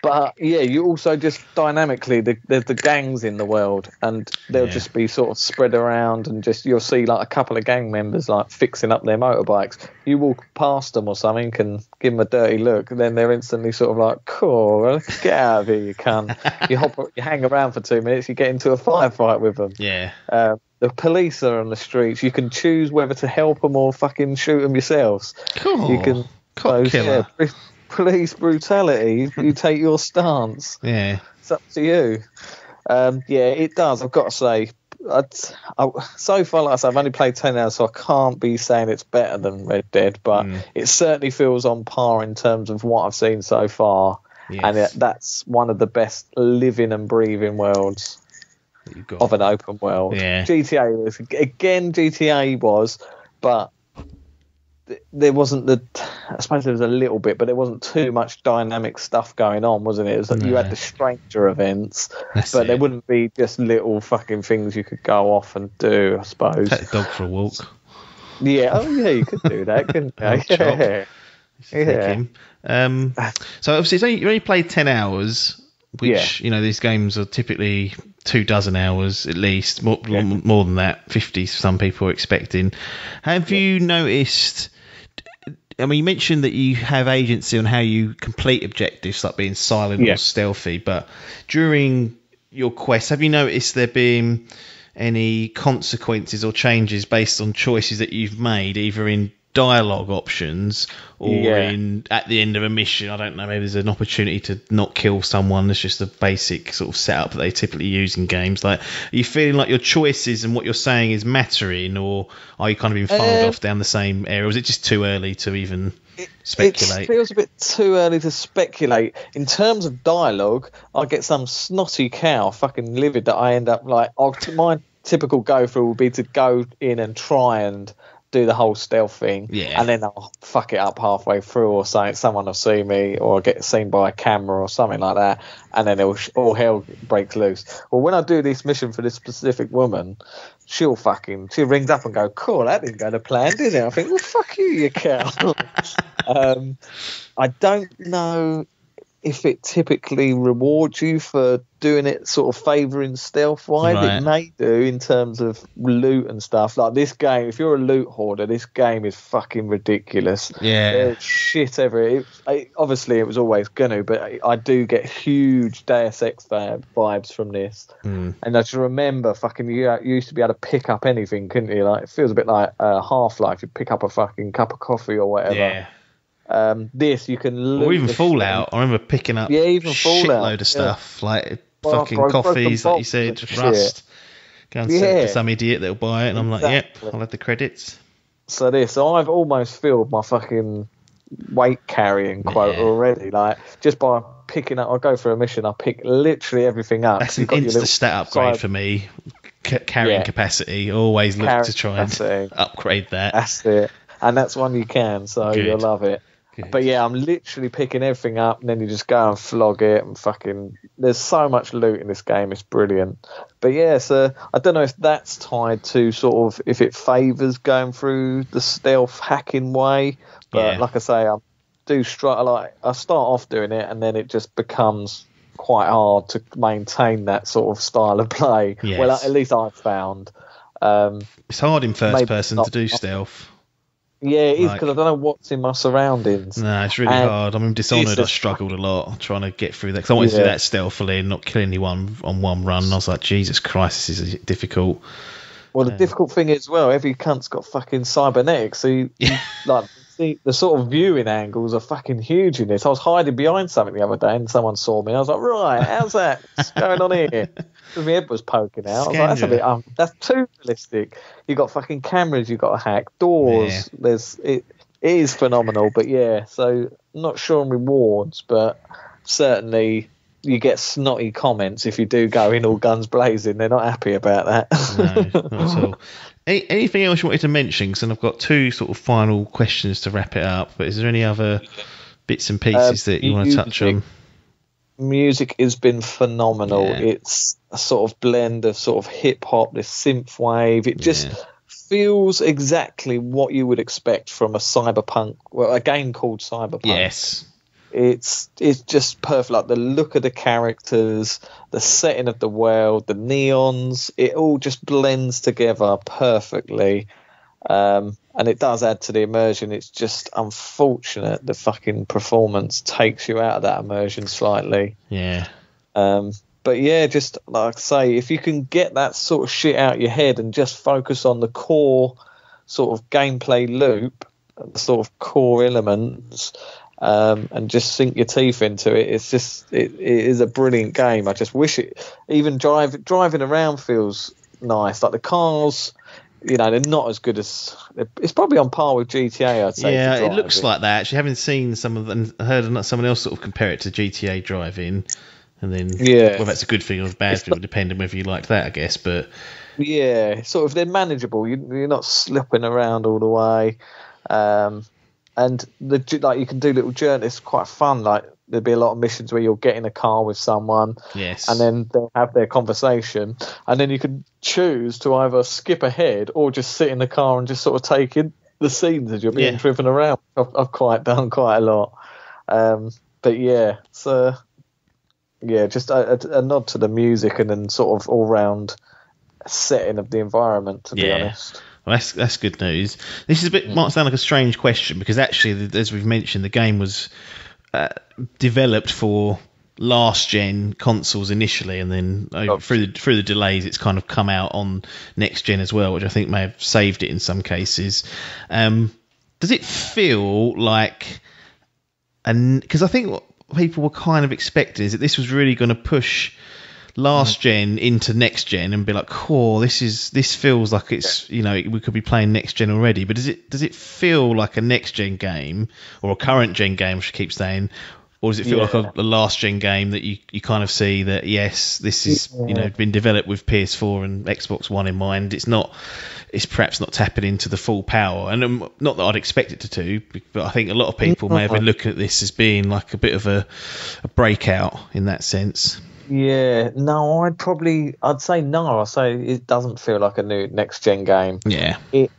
but yeah, you also just dynamically the, there's the gangs in the world, and they'll Yeah. just be sort of spread around, and just you'll see like a couple of gang members like fixing up their motorbikes. You walk past them or something and give them a dirty look, and then they're instantly sort of like, "Cool, get out of here, you cunt." you hop, you hang around for two minutes, you get into a firefight with them. yeah. Um, the police are on the streets. You can choose whether to help them or fucking shoot them yourselves. Cool. You can so, killer. yeah, police brutality. You take your stance. Yeah. It's up to you. Um, yeah, it does. I've got to say, I'd, I, so far, like I said, I've only played ten hours, so I can't be saying it's better than Red Dead, but Mm. it certainly feels on par in terms of what I've seen so far. And it, that's one of the best living and breathing worlds that you've got. of an open world. Yeah. GTA was again GTA was, but there wasn't the. I suppose there was a little bit, but there wasn't too much dynamic stuff going on, wasn't it? It was like you had the stranger events, That's but there wouldn't be just little fucking things you could go off and do. I suppose. Take the dog for a walk. Yeah. Oh yeah, you could do that, couldn't you? Yeah. Yeah. Um, so obviously, it's only, you only played ten hours, which you know these games are typically two dozen hours at least, more, Yeah. more than that, fifty. Some people are expecting. Have you noticed? I mean, you mentioned that you have agency on how you complete objectives, like being silent Yeah. or stealthy. But during your quest, have you noticed there being any consequences or changes based on choices that you've made, either in dialogue options or Yeah. in at the end of a mission? I don't know. Maybe there's an opportunity to not kill someone. it's just a basic sort of setup that they typically use in games. Like, are you feeling like your choices and what you're saying is mattering, or are you kind of being funneled Uh, off down the same area? Or is it just too early to even speculate? It speculate? feels a bit too early to speculate. In terms of dialogue, I get some snotty cow fucking livid that I end up like. I'll, my typical go through would be to go in and try and do the whole stealth thing, Yeah. and then I'll fuck it up halfway through, or something. Someone will see me, or I'll get seen by a camera, or something like that, and then it'll, all hell breaks loose. Well, when I do this mission for this specific woman, she'll fucking she rings up and go, "Cool, that didn't go to plan, did it?" I think, "Well, fuck you, you cow." um, I don't know if it typically rewards you for doing it sort of favouring stealth wise. Right. It may do in terms of loot and stuff. Like this game, if you're a loot hoarder, this game is fucking ridiculous. Yeah. There's shit everywhere. It, I, obviously, it was always gonna, but I, I do get huge Deus Ex vibes from this. Mm. And I just remember, fucking, you, you used to be able to pick up anything, couldn't you? Like it feels a bit like uh, Half Life. You pick up a fucking cup of coffee or whatever. Yeah. Um, this you can Or even shit. Fallout. I remember picking up Yeah, even a Fallout, shitload of yeah. stuff like Well, fucking bro- coffees, like you said, rust. Go and sell it to some idiot that'll buy it, and I'm like, yep, I'll have the credits. So this, so I've almost filled my fucking weight carrying quota Yeah. already. Like just by picking up, I go for a mission, I pick literally everything up. That's an instant stat upgrade side- for me. C- carrying Yeah. capacity. Always look Carrying to try and capacity. upgrade that. That's it, and that's one you can. So Good. you'll love it. But yeah, I'm literally picking everything up, and then you just go and flog it, and fucking. There's so much loot in this game; it's brilliant. But yeah, so I don't know if that's tied to sort of if it favours going through the stealth hacking way. But Yeah. like I say, I do struggle. Like I start off doing it, and then it just becomes quite hard to maintain that sort of style of play. Yes. Well, at least I've found. Um, It's hard in first person not- to do stealth. Yeah, it is Like- because I don't know what's in my surroundings. No, it's really And hard. I mean, Dishonored, I struggled a lot trying to get through that. Because I wanted to do that stealthily and not kill anyone on one run. And I was like, Jesus Christ, this is difficult. Well, the Yeah. difficult thing as well, every cunt's got fucking cybernetics, so you, like see, the sort of viewing angles are fucking huge in this. I was hiding behind something the other day, and someone saw me. I was like, right, how's that? What's going on here? My head was poking out. Like, that's a bit, um, that's too realistic. You got fucking cameras, you got to hack doors. Yeah. There's it, it is phenomenal, but yeah. So not sure on rewards, but certainly. You get snotty comments if you do go in all guns blazing. They're not happy about that. No, not at all. Any, anything else you wanted to mention? Because I've got two sort of final questions to wrap it up. But is there any other bits and pieces that you want to touch on? Music. has been phenomenal. Yeah. It's a sort of blend of sort of hip hop, this synth wave. It just Yeah. feels exactly what you would expect from a cyberpunk, well, a game called Cyberpunk. Yes. It's it's just perfect. Like the look of the characters, the setting of the world, the neons, it all just blends together perfectly. Um, and it does add to the immersion. It's just unfortunate the fucking performance takes you out of that immersion slightly. Yeah. Um, but yeah, just like I say, if you can get that sort of shit out your head and just focus on the core sort of gameplay loop, the sort of core elements, um, and just sink your teeth into it, it's just it, it is a brilliant game. I just wish it even drive driving around feels nice. Like the cars, you know, they're not as good as it's probably on par with GTA. I'd say. Yeah, it looks like that. Actually, having seen some of them, heard someone else sort of compare it to GTA driving, and then Yeah. well, that's a good thing or a bad thing, depending whether you like that, I guess. But Yeah, sort of they're manageable. You, you're not slipping around all the way, um, and the like you can do little journeys. It's quite fun. Like there'd be a lot of missions where you'll get in a car with someone, yes, and then they'll have their conversation, and then you can choose to either skip ahead or just sit in the car and just sort of take in the scenes as you're being Yeah. driven around. I've, I've quite done quite a lot, um, but yeah, so yeah, just a, a, a nod to the music and then sort of all round setting of the environment. To be honest, Well, that's that's good news. This is a bit might sound like a strange question because actually, as we've mentioned, the game was uh, developed for last gen consoles initially, and then over, Oh. through the through the delays, it's kind of come out on next gen as well, which I think may have saved it in some cases. Um, does it feel like and because I think what people were kind of expecting is that this was really going to push last gen into next gen and be like, "Cool, this is this feels like it's you know we could be playing next gen already." But does it does it feel like a next gen game or a current gen game? Which I keep saying. Or does it feel Yeah. like a, a last gen game that you, you kind of see that yes this is you know been developed with PS4 and Xbox One in mind it's not it's perhaps not tapping into the full power and um, not that I'd expect it to do but I think a lot of people may have been looking at this as being like a bit of a, a breakout in that sense yeah, no, I'd probably I'd say no. I say it doesn't feel like a new next gen game. yeah It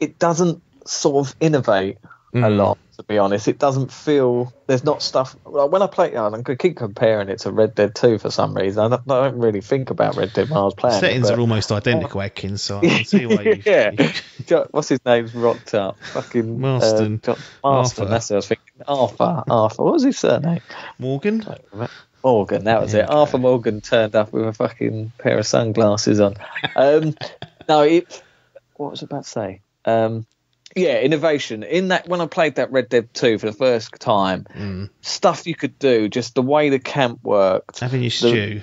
it doesn't sort of innovate. a Mm. lot. To be honest, it doesn't feel there's not stuff. Like when I play, I keep comparing it to Red Dead Two for some reason. I don't, I don't really think about Red Dead when I was playing. it, Settings but- are almost identical, Adkins. So I can see why you. yeah. you- What's his name's rocked up? Fucking Marston. Uh, Marston. Arthur. That's what I was thinking. Arthur. Arthur. What was his surname? Morgan. Morgan. That was it. Arthur Morgan turned up with a fucking pair of sunglasses on. Um, no, it. What was I about to say? Um, yeah, innovation in that. When I played that Red Dead Two for the first time, Mm. stuff you could do, just the way the camp worked, Having your stew.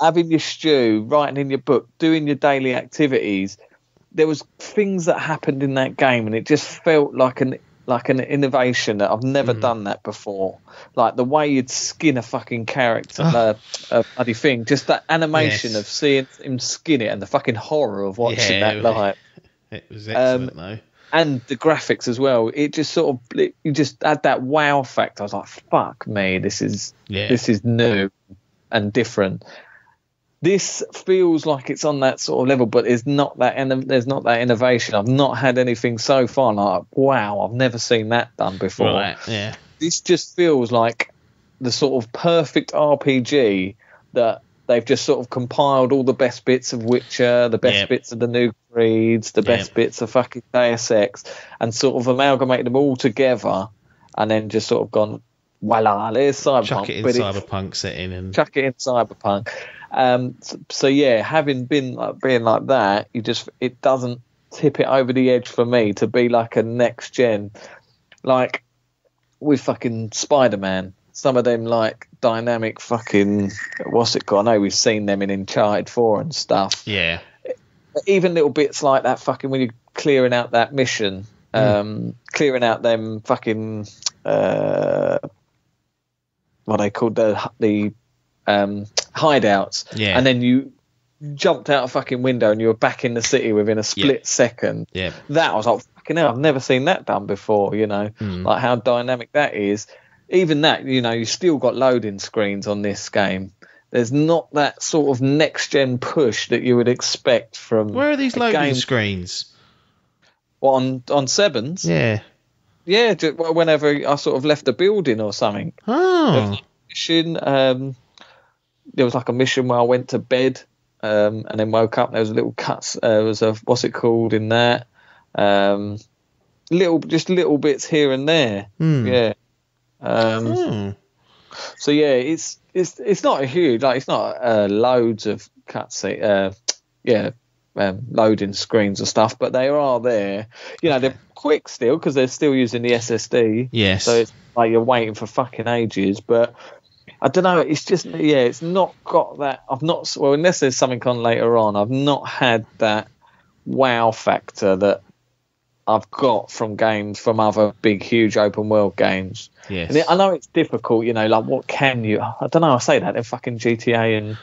having your stew, writing in your book, doing your daily activities. There was things that happened in that game, and it just felt like an like an innovation that I've never hmm. done that before. Like the way you'd skin a fucking character, ah. uh, a bloody thing. Just that animation Yes. of seeing him skin it, and the fucking horror of watching Yeah, that live It was excellent um, though. and the graphics as well. It just sort of it, you just had that wow factor. I was like, "Fuck me, this is Yeah. this is new and different." This feels like it's on that sort of level, but it's not that. And there's not that innovation. I've not had anything so far. Like, wow, I've never seen that done before. Right. Yeah. This just feels like the sort of perfect RPG that they've just sort of compiled all the best bits of Witcher, the best Yep. bits of the new creeds, the best Yep. bits of fucking Deus Ex, and sort of amalgamated them all together, and then just sort of gone, voila, there's Cyberpunk. Chuck it in but cyberpunk setting and chuck it in Cyberpunk. Um, so, so yeah, having been like being like that, you just it doesn't tip it over the edge for me to be like a next gen, like with fucking Spider Man. Some of them like dynamic fucking what's it called? I know we've seen them in Uncharted Four and stuff. yeah. Even little bits like that fucking when you're clearing out that mission, um, clearing out them fucking uh, what they called the the um, hideouts, Yeah. and then you jumped out a fucking window and you were back in the city within a split second. Yeah. That I was like, fucking hell, I've never seen that done before. You know, Hmm. like how dynamic that is. Even that, you know, you still got loading screens on this game. There's not that sort of next gen push that you would expect from Where are these loading game- screens? on on sevens. Yeah. Yeah, whenever I sort of left a building or something. Oh. Um, there was like a mission where I went to bed um, and then woke up. There was a little cuts. Uh, there was a what's it called in that? Um, little, just little bits here and there. Hmm. Yeah. Um, Hmm. so yeah, it's it's it's not a huge like it's not uh, loads of cutscene. Uh, yeah, um, loading screens and stuff, but they are there. You know, they're quick still because they're still using the SSD. Yes. So it's like you're waiting for fucking ages, but I don't know. It's just yeah, it's not got that. I've not well unless there's something on later on. I've not had that wow factor that I've got from games from other big, huge open world games. yes. And I know it's difficult, you know, like what can you? I don't know. I say that in fucking GTA and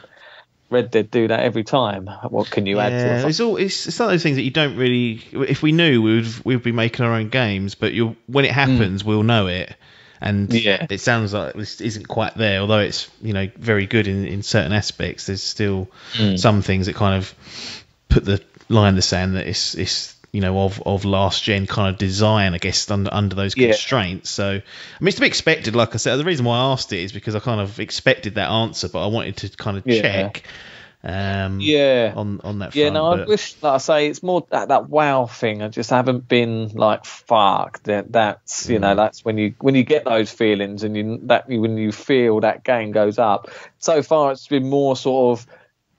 Red Dead do that every time. What can you add to Yeah, it's all it's, it's one of those things that you don't really. If we knew, we would we'd be making our own games. But you, when it hmm. happens, we'll know it. And. Yeah. it sounds like this isn't quite there. Although it's you know very good in, in certain aspects, there's still Mm. some things that kind of put the line in the sand that it's it's you know of of last gen kind of design. I guess under under those Yeah. constraints. So I mean, it's to be expected. Like I said, the reason why I asked it is because I kind of expected that answer, but I wanted to kind of Yeah. check. Um, Yeah. on on that Yeah, front, no, I wish, like I say, it's more that, that wow thing. I just haven't been like, fuck. That that's you Mm. know that's when you when you get those feelings and you that when you feel that game goes up. So far, it's been more sort of.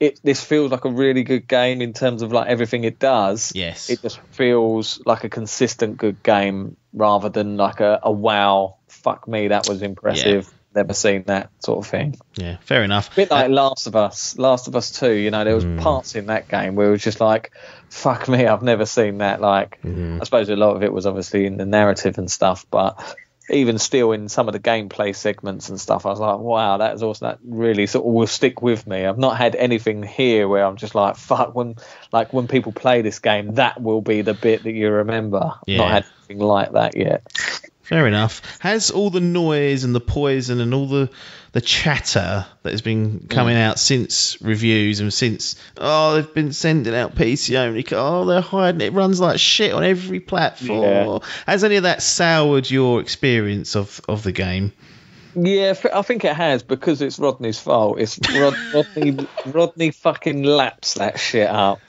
It this feels like a really good game in terms of like everything it does. Yes. It just feels like a consistent good game rather than like a, a wow. Fuck me, that was impressive. Never seen that sort of thing Yeah, fair enough. bit like uh, Last of Us, Last of Us Two. You know, there was hmm. parts in that game where it was just like, "Fuck me, I've never seen that." Like, hmm. I suppose a lot of it was obviously in the narrative and stuff, but even still in some of the gameplay segments and stuff, I was like, "Wow, that is awesome. that really sort of will stick with me." I've not had anything here where I'm just like, "Fuck," when like when people play this game, that will be the bit that you remember. I've Yeah. Not had anything like that yet. Fair enough. Has all the noise and the poison and all the the chatter that has been coming mm. out since reviews and since oh they've been sending out PC only oh they're hiding it runs like shit on every platform. Yeah. Has any of that soured your experience of of the game? Yeah, I think it has because it's Rodney's fault. It's Rod- Rodney. Rodney fucking laps that shit up.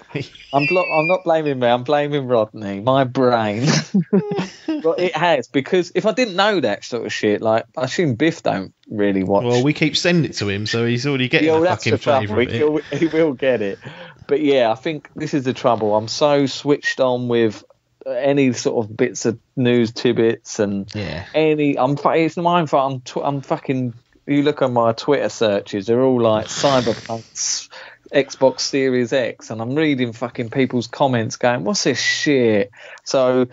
I'm blo- I'm not blaming me. I'm blaming Rodney. My brain. but it has because if I didn't know that sort of shit, like I assume Biff don't really watch. Well, we keep sending it to him, so he's already getting Yeah, the well, that's fucking the flavour of He'll, he will get it. But yeah, I think this is the trouble. I'm so switched on with any sort of bits of news tidbits and Yeah. any. I'm. fu- It's my fault. I'm. Tw- I'm fucking. You look on my Twitter searches; they're all like Cyberpunk's Xbox Series X, and I'm reading fucking people's comments going, "What's this shit?" So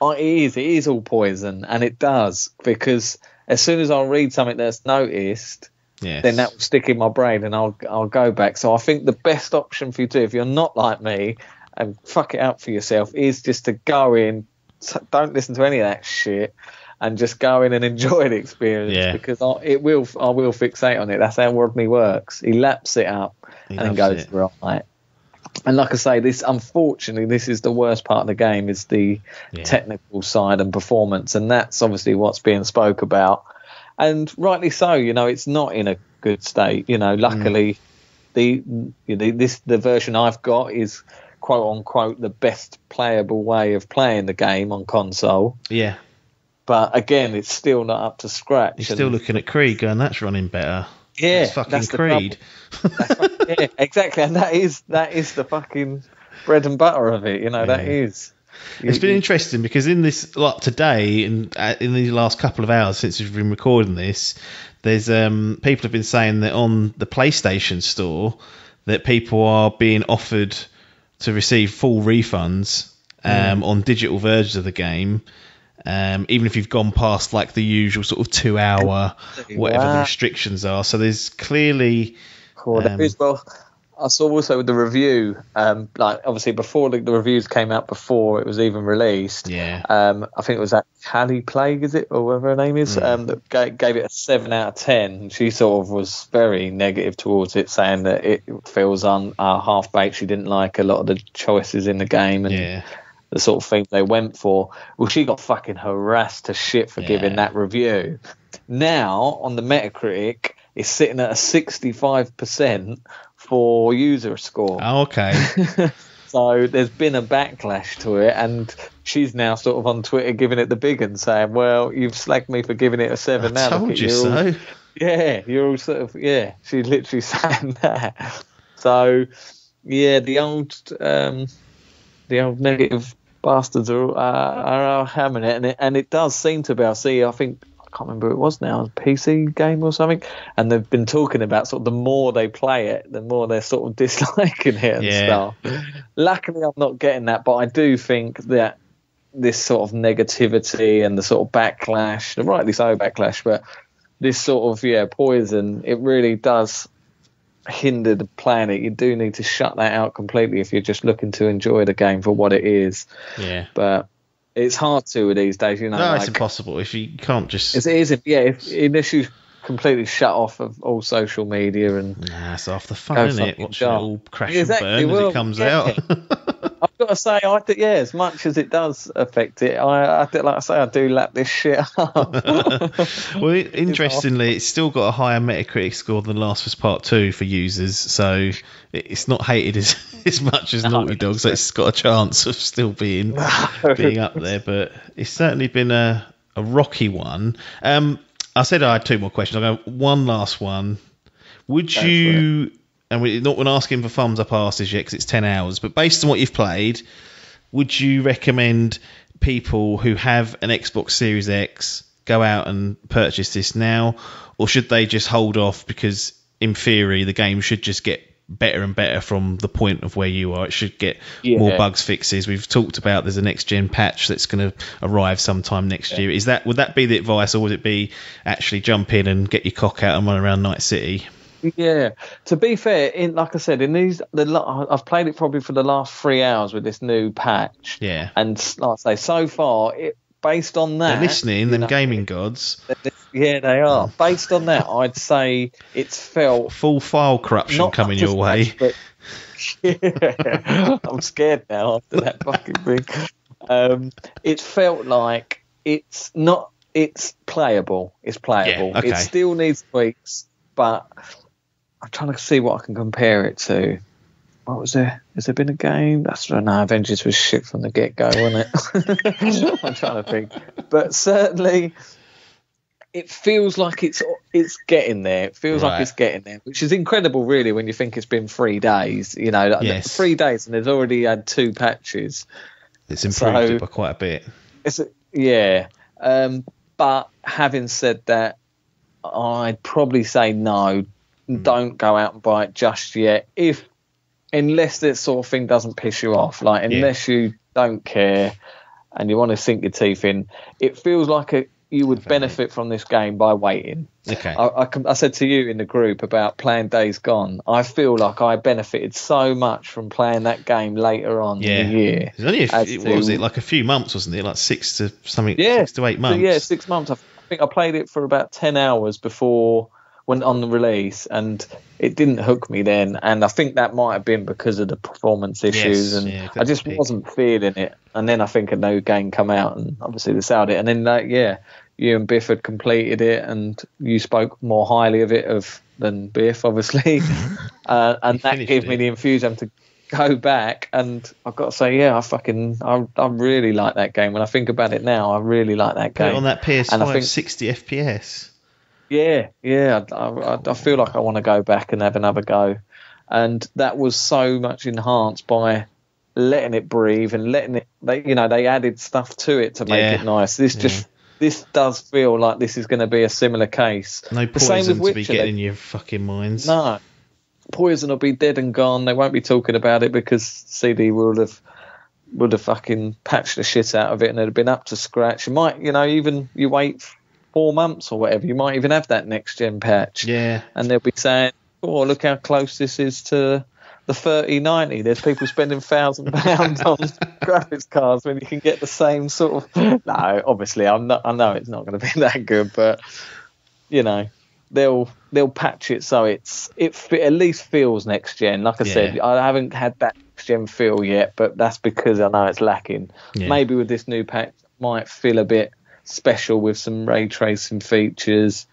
I, it is. It is all poison, and it does because as soon as I read something that's noticed Yes. then that will stick in my brain and I'll I'll go back. So I think the best option for you to if you're not like me and fuck it up for yourself is just to go in, don't listen to any of that shit, and just go in and enjoy the experience Yeah. because I, it will I will fixate on it. That's how Rodney works. He laps it up He and goes it. right. And like I say, this unfortunately this is the worst part of the game is the Yeah. technical side and performance, and that's obviously what's being spoke about, and rightly so. You know, it's not in a good state. You know, luckily mm. the, the this the version I've got is quote unquote the best playable way of playing the game on console. Yeah. But again, it's still not up to scratch. You're still looking at Creed going, that's running better. yeah, It's fucking that's Creed. yeah, exactly, and that is that is the fucking bread and butter of it. You know, that Yeah. is. It's been interesting because in this like today and uh, in the last couple of hours since we've been recording this, there's um people have been saying that on the PlayStation Store that people are being offered to receive full refunds um, on digital versions of the game. Um, even if you've gone past like the usual sort of two hour whatever the restrictions are, so there's clearly Cool. Um, well, I saw also with the review, um, like obviously before the, the reviews came out before it was even released. yeah Um, I think it was that Kallie Plagge, is it, or whatever her name is, Mm. um, that gave, gave it a seven out of ten. She sort of was very negative towards it, saying that it feels un, uh, half baked. She didn't like a lot of the choices in the game and yeah the sort of thing they went for. Well, she got fucking harassed to shit for giving that review. Now on the Metacritic, it's sitting at a sixty-five percent for user score. oh, okay So there's been a backlash to it, and she's now sort of on Twitter giving it the big and saying, "Well, you've slagged me for giving it a seven. I now told you all- so. Yeah, you're all sort of yeah. She's literally saying that. So yeah, the old um, the old negative bastards are uh, are hammering it, and it and it does seem to be. I see. I think I can't remember who it was now, a PC game or something, and they've been talking about sort of the more they play it, the more they're sort of disliking it and Yeah. stuff. Luckily, I'm not getting that, but I do think that this sort of negativity and the sort of backlash, the rightly so backlash, but this sort of yeah poison, it really does hinder the planet. You do need to shut that out completely if you're just looking to enjoy the game for what it is. yeah But it's hard to these days, you know. No, like, it's impossible. If you can't just It's, if, yeah. If, unless you completely shut off of all social media and Nah, it's half the fun, isn't it? Watching it all crash Exactly, and burn as well, it comes yeah. out. I've got to say, I think, yeah, as much as it does affect it, I, I like I say, I do lap this shit up. well, i- interestingly, it's still got a higher Metacritic score than Last of Us Part Two for users, so it- it's not hated as as much as Naughty Dog. So it's got a chance of still being being up there. But it's certainly been a a rocky one. Um, I said I had two more questions. I'll go one last one. Would Go you? And we're not when asking for thumbs up asses yet because it's ten hours. But based on what you've played, would you recommend people who have an Xbox Series X go out and purchase this now, or should they just hold off because in theory the game should just get better and better from the point of where you are. It should get Yeah. more bugs fixes. We've talked about there's a next gen patch that's going to arrive sometime next year. Is that would that be the advice, or would it be actually jump in and get your cock out and run around Night City? Yeah. To be fair, in like I said, in these, the I've played it probably for the last three hours with this new patch. Yeah. And like I say, so far, it based on that, They're listening, them know, gaming gods. Yeah, they are. Based on that, I'd say it's felt Full file corruption coming your way. much, yeah, I'm scared now after that fucking thing. Um, it felt like it's not. It's playable. It's playable. Yeah, okay. It still needs tweaks, but I'm trying to see what I can compare it to. What was there? Has there been a game? That's right. no. Avengers was shit from the get go, wasn't it? I'm trying to think, but certainly it feels like it's it's getting there. It feels Right. like it's getting there, which is incredible, really, when you think it's been three days. You know, like, Yes. three days, and there's already had two patches. It's improved So- it by quite a bit. It's yeah, um, but having said that, I'd probably say no. Hmm. Don't go out and buy it just yet. If unless this sort of thing doesn't piss you off, like unless you don't care and you want to sink your teeth in, it feels like a, you would benefit from this game by waiting. Okay. I, I, I said to you in the group about playing Days Gone. I feel like I benefited so much from playing that game later on yeah. in the year. It's only a as few, what was it? Like a few months, wasn't it? Like six to something. Yeah, Six to eight So, months. yeah, six months. I think I played it for about ten hours before when on the release, and it didn't hook me then. And I think that might have been because of the performance issues, and yeah, I just big. wasn't feeling it. And then I think a new game come out, and obviously they sold it. And then like yeah, you and Biff had completed it, and you spoke more highly of it of than Biff, obviously, uh, and that gave me it. the enthusiasm to go back and I've got to say yeah I fucking I, I really like that game when I think about it now I really like that game on that PS5 And I think- 60 FPS. Yeah, yeah. I, I, I feel like I want to go back and have another go, and that was so much enhanced by letting it breathe and letting it. They, you know, they added stuff to it to make Yeah. it nice. This just this does feel like this is going to be a similar case. No The poison with to be Witcher, getting they- in your fucking minds. No, Poison will be dead and gone. They won't be talking about it because CD will have would have fucking patched the shit out of it and it'd have been up to scratch. You might, you know, even you wait four months or whatever, you might even have that next gen patch Yeah. and they'll be saying, "Oh, look how close this is to the 3090." There's people spending thousand pounds on graphics cards when you can get the same sort of. No, obviously, I'm not. I know it's not going to be that good, but you know, they'll they'll patch it so it's it at least feels next gen. Like I said, I haven't had that next gen feel yet, but that's because I know it's lacking. Yeah. Maybe with this new patch, might feel a bit special with some ray tracing features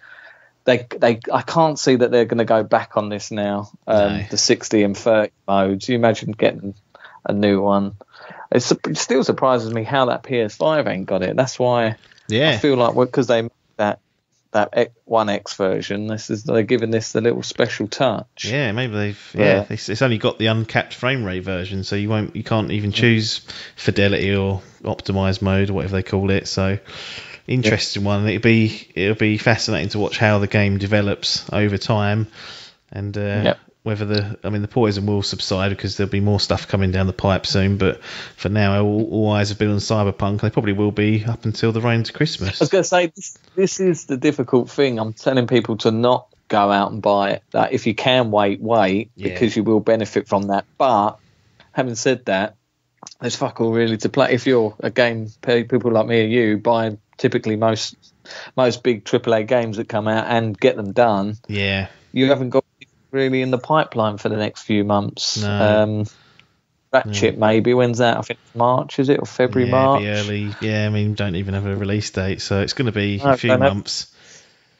they they I can't see that they're going to go back on this now. Um, No. The 60 and 30 modes. You imagine getting a new one. It's, it still surprises me how that PS5 ain't got it. That's why yeah. I feel like because they made that that X- One X version, this is they're giving this the little special touch. Yeah, maybe they've. Yeah. Yeah, it's, it's only got the uncapped frame rate version, so you won't, you can't even choose fidelity or optimized mode or whatever they call it. So, interesting one. It'll be, it'll be fascinating to watch how the game develops over time, and uh, Yep. Whether the, I mean, the poison will subside because there'll be more stuff coming down the pipe soon. But for now, all, all eyes have been on Cyberpunk. They probably will be up until the run to Christmas. I was going to say this, this is the difficult thing. I'm telling people to not go out and buy it. That if you can wait, wait Yeah. because you will benefit from that. But having said that, there's fuck all really to play. If you're a game people like me or you buy typically most most big AAA games that come out and get them done, Yeah, you haven't got really in the pipeline for the next few months. No. Um, Ratchet maybe when's that? I think it's March is it or February yeah, March? be early. Yeah, I mean, don't even have a release date, so it's going to be No, a few months.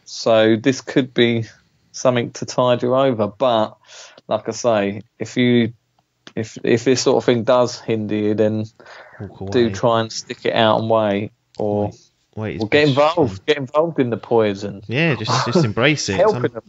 So this could be something to tide you over. But like I say, if you if if this sort of thing does hinder you, then do try and stick it out and wait, or Wait, or get involved. Um, get involved in the poison. Yeah, just just embrace it. Helping them.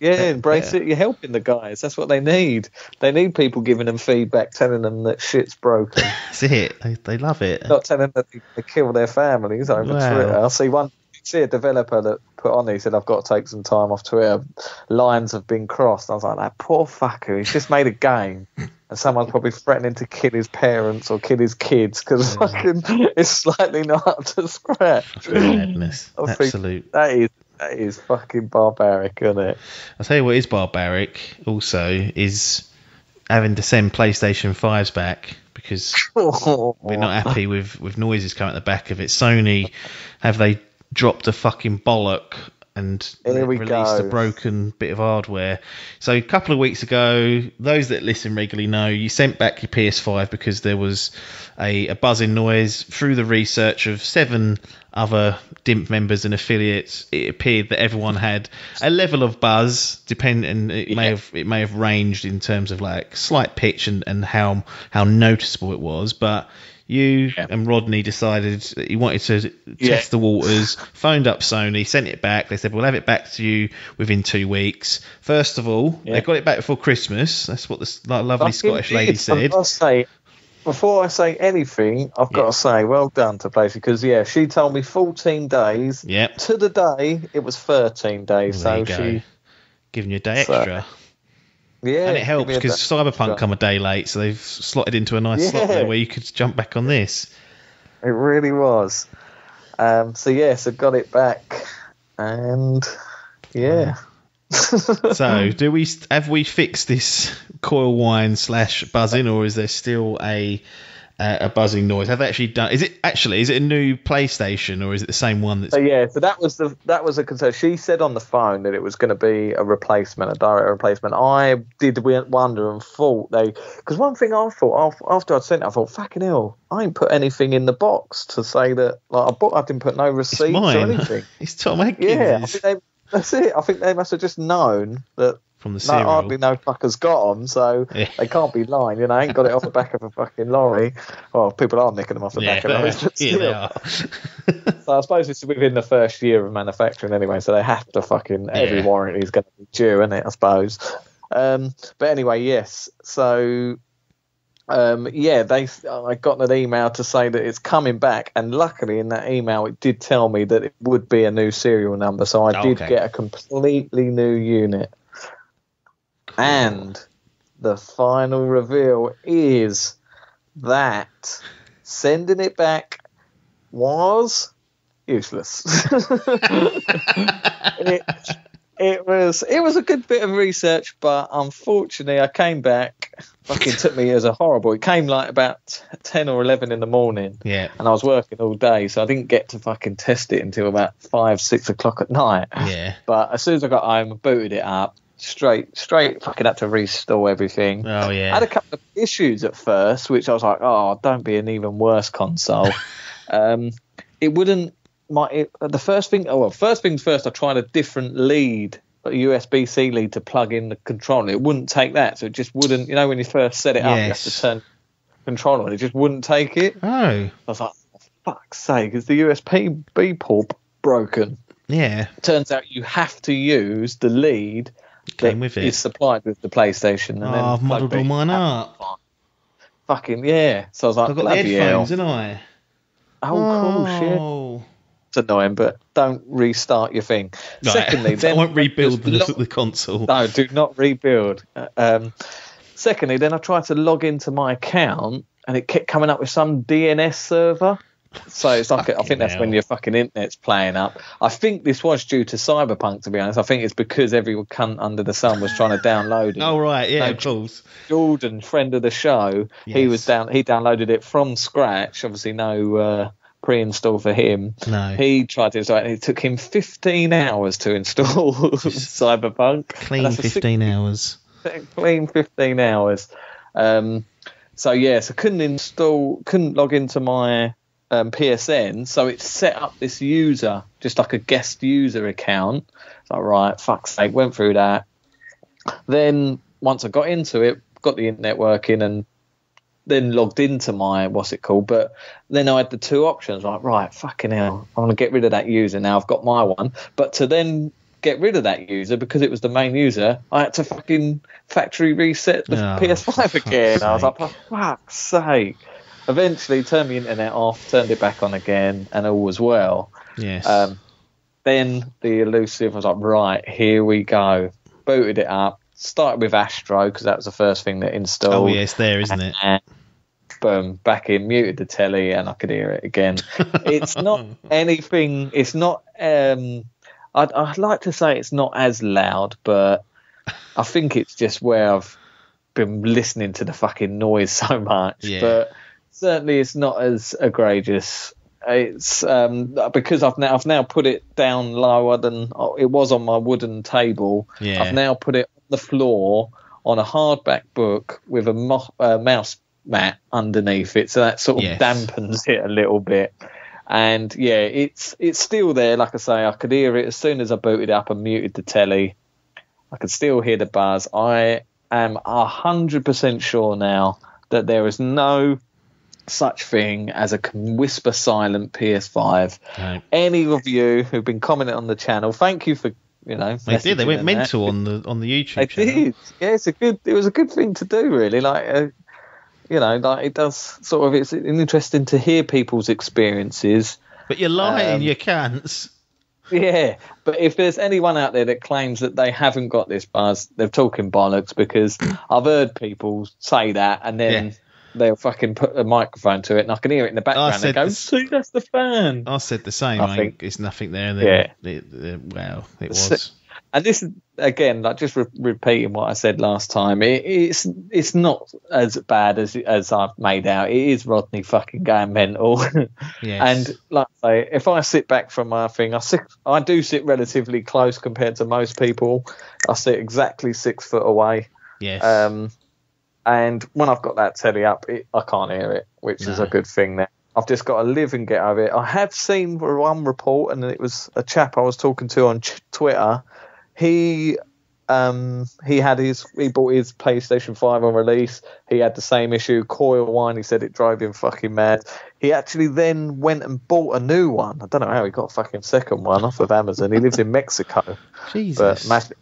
Yeah, embrace yeah. it. You're helping the guys. That's what they need. They need people giving them feedback, telling them that shit's broken, That's it. They, they love it. not telling them that they, they kill their families over Wow. Twitter. I see one. See a developer that put on. He said, "I've got to take some time off Twitter. Lines have been crossed." I was like, "That poor fucker. He's just made a game, and someone's probably threatening to kill his parents or kill his kids because fucking it's slightly not up to scratch." Madness. Absolute. That is that is fucking barbaric, isn't it? I'll tell you what is barbaric also is having to send PlayStation 5s back because we're not happy with with noises coming at the back of it. Sony have they dropped a fucking bollock and Here we released go. a broken bit of hardware. So a couple of weeks ago, those that listen regularly know you sent back your PS5 because there was a, a buzzing noise. Through the research of seven other DIMP members and affiliates, it appeared that everyone had a level of buzz, depending. It may have it may have ranged in terms of like slight pitch and, and how how noticeable it was, but. You Yeah. and Rodney decided that you wanted to Yeah. test the waters, phoned up Sony, sent it back. They said, We'll have it back to you within two weeks. First of all, Yeah. they got it back before Christmas. That's what this lo- lovely Fucking Scottish lady said. Got to say, before I say anything, I've got to say, well done to PlayStation because yeah, she told me 14 days. Yep. To the day, it was 13 days. You so she, Giving you a day So, extra. Yeah, and it helps because Cyberpunk come a day late, so they've slotted into a nice slot there where you could jump back on this. It really was. Um, so yes, I got it back, and yeah. So, do we have we fixed this coil whine slash buzzing, or is there still a uh, a buzzing noise? Have they actually done? Is it actually is it a new PlayStation or is it the same one that's So yeah, so that was the that was a concern. She said on the phone that it was going to be a replacement, a direct replacement. I did wonder and thought they because one thing I thought after I'd sent it, I thought fucking hell, I ain't put anything in the box to say that like I bought, I didn't put no receipts or anything. it's Tom Adkins Yeah, I think they, that's it. I think they must have just known that from the no, hardly no fuckers got them, so Yeah. they can't be lying. You know, I ain't got it off the back of a fucking lorry. Well, people are nicking them off the yeah, back of lorries, but Yeah, still. they are. So I suppose it's within the first year of manufacturing anyway, so they have to fucking every Yeah. warranty is going to be due, isn't it? I suppose. Um, but anyway, yes. So um, yeah, they I got an email to say that it's coming back, and luckily in that email it did tell me that it would be a new serial number, so I Oh, did okay. get a completely new unit. And the final reveal is that sending it back was useless. it, it was it was a good bit of research, but unfortunately, I came back. Fucking took me as a horrible. It came like about ten or eleven in the morning, yeah, and I was working all day, so I didn't get to fucking test it until about five, six o'clock at night. yeah. But as soon as I got home, I booted it up straight, straight. Fucking had to restore everything. Oh I yeah. had a couple of issues at first, which I was like, "Oh, don't be an even worse console." um, it wouldn't. My it, the first thing. Oh well, first things first. I tried a different lead, a USB C lead to plug in the controller. It wouldn't take that, so it just wouldn't. You know, when you first set it up, you have Yes. to turn controller, and it just wouldn't take it. oh I was like, "For fuck's sake, is the USB B port broken?" yeah. Turns out you have to use the lead Came with it. is supplied with the PlayStation. And Oh, then I've plug muddled all mine up. Fucking yeah. So I was like, I've got the headphones, hell. I? Oh, cool shit. Oh. It's annoying, but don't restart your thing. Right. Secondly, then I won't rebuild the, Lo- the console. no, do not rebuild. Uh, Um, secondly, then I tried to log into my account, and it kept coming up with some DNS server. So it's like I Fucking think that's when your fucking internet's playing up. I think this was due to Cyberpunk, to be honest. I think it's because every cunt under the sun was trying to download it. Oh right, yeah, No, of course. Jordan, friend of the show, he was down. He downloaded it from scratch. Obviously, no uh, pre-install for him. No. He tried to install it. It took him 15 hours to install Cyberpunk. Clean And that's a 15 hours. clean 15 hours. Um, so yes, I couldn't install, couldn't log into my um, PSN. So it set up this user, just like a guest user account. It's like right, fuck's sake, went through that. Then once I got into it, got the internet working and then logged into my what's it called but then i had the two options like right fucking hell i want to get rid of that user now i've got my one but to then get rid of that user because it was the main user i had to fucking factory reset the Oh, ps5 again i was like for fuck's sake eventually turned the internet off turned it back on again and all was well Yes. um, then the elusive was like, right, here we go. Booted it up. Started with Astro because that was the first thing that installed. oh yeah, it's there, isn't it? And boom, back in, muted the telly, and I could hear it again. it's not anything. It's not. Um, I'd, I'd like to say it's not as loud, but I think it's just where I've been listening to the fucking noise so much. Yeah. But certainly it's not as egregious. It's um, because I've now I've now put it down lower than oh, it was on my wooden table. Yeah. I've now put it on the floor on a hardback book with a mo- uh, mouse mat underneath it, so that sort of Yes. dampens it a little bit. And yeah, it's it's still there. Like I say, I could hear it as soon as I booted up and muted the telly. I could still hear the buzz. I am a hundred percent sure now that there is no such thing as a whisper silent PS5. No. Any of you who've been commenting on the channel, thank you for you know. They did. They went that. mental on the on the YouTube They channel. did. Yeah, it's a good. It was a good thing to do, really. Like, uh, you know, like it does sort of. It's interesting to hear people's experiences. But you're lying, Um, you cunts. Yeah, but if there's anyone out there that claims that they haven't got this buzz, they're talking bollocks because I've heard people say that and then Yeah. They'll fucking put a microphone to it and I can hear it in the background I said and go, see, that's the fan. I said the same. I I think- there's nothing there. Yeah. Then it, it, well, it was. And this is again, like just re- repeating what I said last time. It, it's it's not as bad as as I've made out. It is Rodney fucking going mental. Yes. And like I say, if I sit back from my thing, I sit, I do sit relatively close compared to most people. I sit exactly six foot away. yes. Um, and when I've got that telly up, it, I can't hear it, which is a good thing. Now I've just got to live and get over it. I have seen one report, and it was a chap I was talking to on ch- Twitter. He um, he had his he bought his PlayStation Five on release. He had the same issue, coil whine. He said it drove him fucking mad. He actually then went and bought a new one. I don't know how he got a fucking second one off of Amazon. He lives in Mexico Jesus. but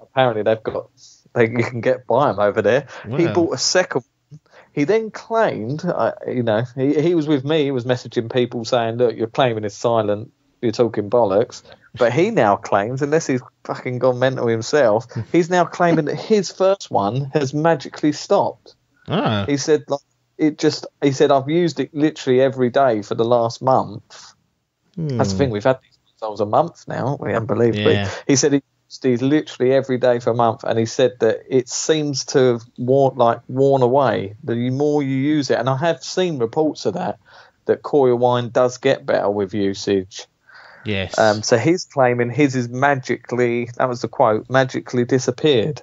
apparently they've got they you can get by him over there. He bought a second. one. He then claimed, uh, you know, he, he was with me. He was messaging people saying, "Look, you're claiming it's silent. You're talking bollocks." But he now claims, unless he's fucking gone mental himself, he's now claiming that his first one has magically stopped. ah, He said, like, it just. He said, I've used it literally every day for the last month. That's the thing. We've had these consoles a month now. We unbelievably. Yeah. He said he these literally every day for a month, and he said that it seems to have worn like worn away. The more you use it, and I have seen reports of that, that coil whine does get better with usage. yes. Um, so he's claiming his is magically. That was the quote. Magically disappeared.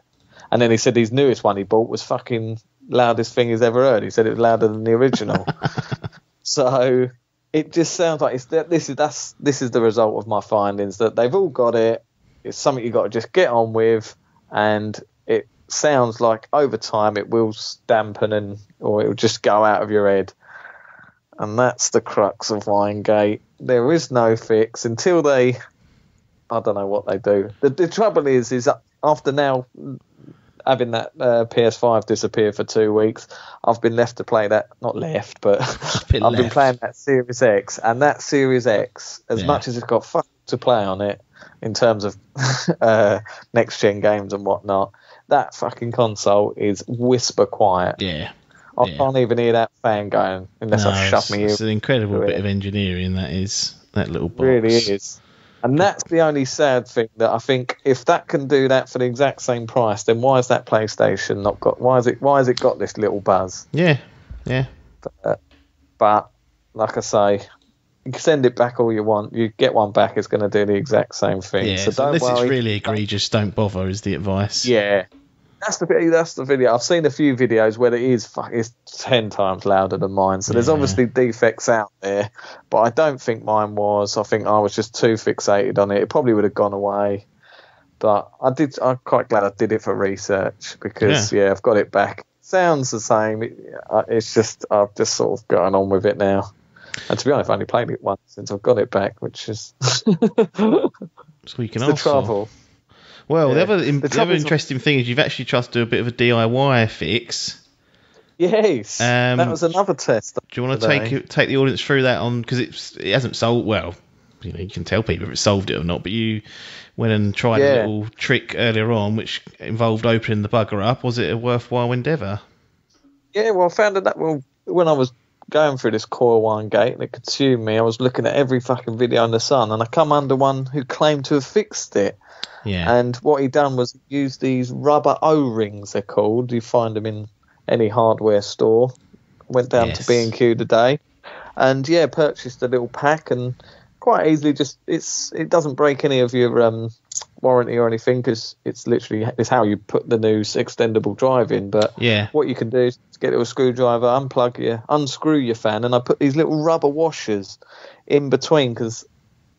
And then he said his newest one he bought was fucking loudest thing he's ever heard. He said it was louder than the original. so it just sounds like it's that this is that's this is the result of my findings that they've all got it. It's something you've got to just get on with, and it sounds like over time it will dampen and or it will just go out of your head. And that's the crux of Whinegate. There is no fix until they. I don't know what they do. The, the trouble is, is after now having that uh, PS5 disappear for two weeks, I've been left to play that. Not left, but been I've been playing that Series X, and that Series X, as Yeah. much as it's got fuck to play on it in terms of uh, next gen games and whatnot, that fucking console is whisper quiet. yeah. I yeah. can't even hear that fan going unless No, I shut my it's an incredible bit it. of engineering that is that little box. really is. And that's the only sad thing that I think if that can do that for the exact same price, then why is that PlayStation not got? Why is it? Why has it got this little buzz? Yeah, yeah. Uh, but like I say, you can send it back all you want. You get one back, it's going to do the exact same thing. Yeah, so so don't unless worry. it's really egregious, don't bother. Is the advice? Yeah, that's the video. That's the video. I've seen a few videos where it is fuck, it's ten times louder than mine. So there's obviously defects out there, but I don't think mine was. I think I was just too fixated on it. It probably would have gone away. But I did. I'm quite glad I did it for research because yeah, I've got it back. Sounds the same. It, uh, it's just I've just sort of gotten on with it now. And to be honest, I've only played it once since I've got it back, which is So we can the ask. trouble. Well, the other, The the other interesting thing is you've actually tried to do a bit of a DIY fix. Yes, Um, that was another test. Do you want to today. take take the audience through that on because it's it hasn't solved well. You know, you can tell people if it solved it or not, but you went and tried Yeah. a little trick earlier on, which involved opening the bugger up. Was it a worthwhile endeavour? Yeah, well, I found that well when I was going through this coil whine gate and it consumed me. I was looking at every fucking video in the sun, and I come under one who claimed to have fixed it. Yeah. And what he done was use these rubber O rings. They're called. You find them in any hardware store. Went down Yes. to B and Q today, and yeah, purchased a little pack and quite easily just it's it doesn't break any of your um, warranty or anything because it's literally it's how you put the new extendable drive in. But yeah. what you can do is get a little screwdriver, unplug your, unscrew your fan, and I put these little rubber washers in between because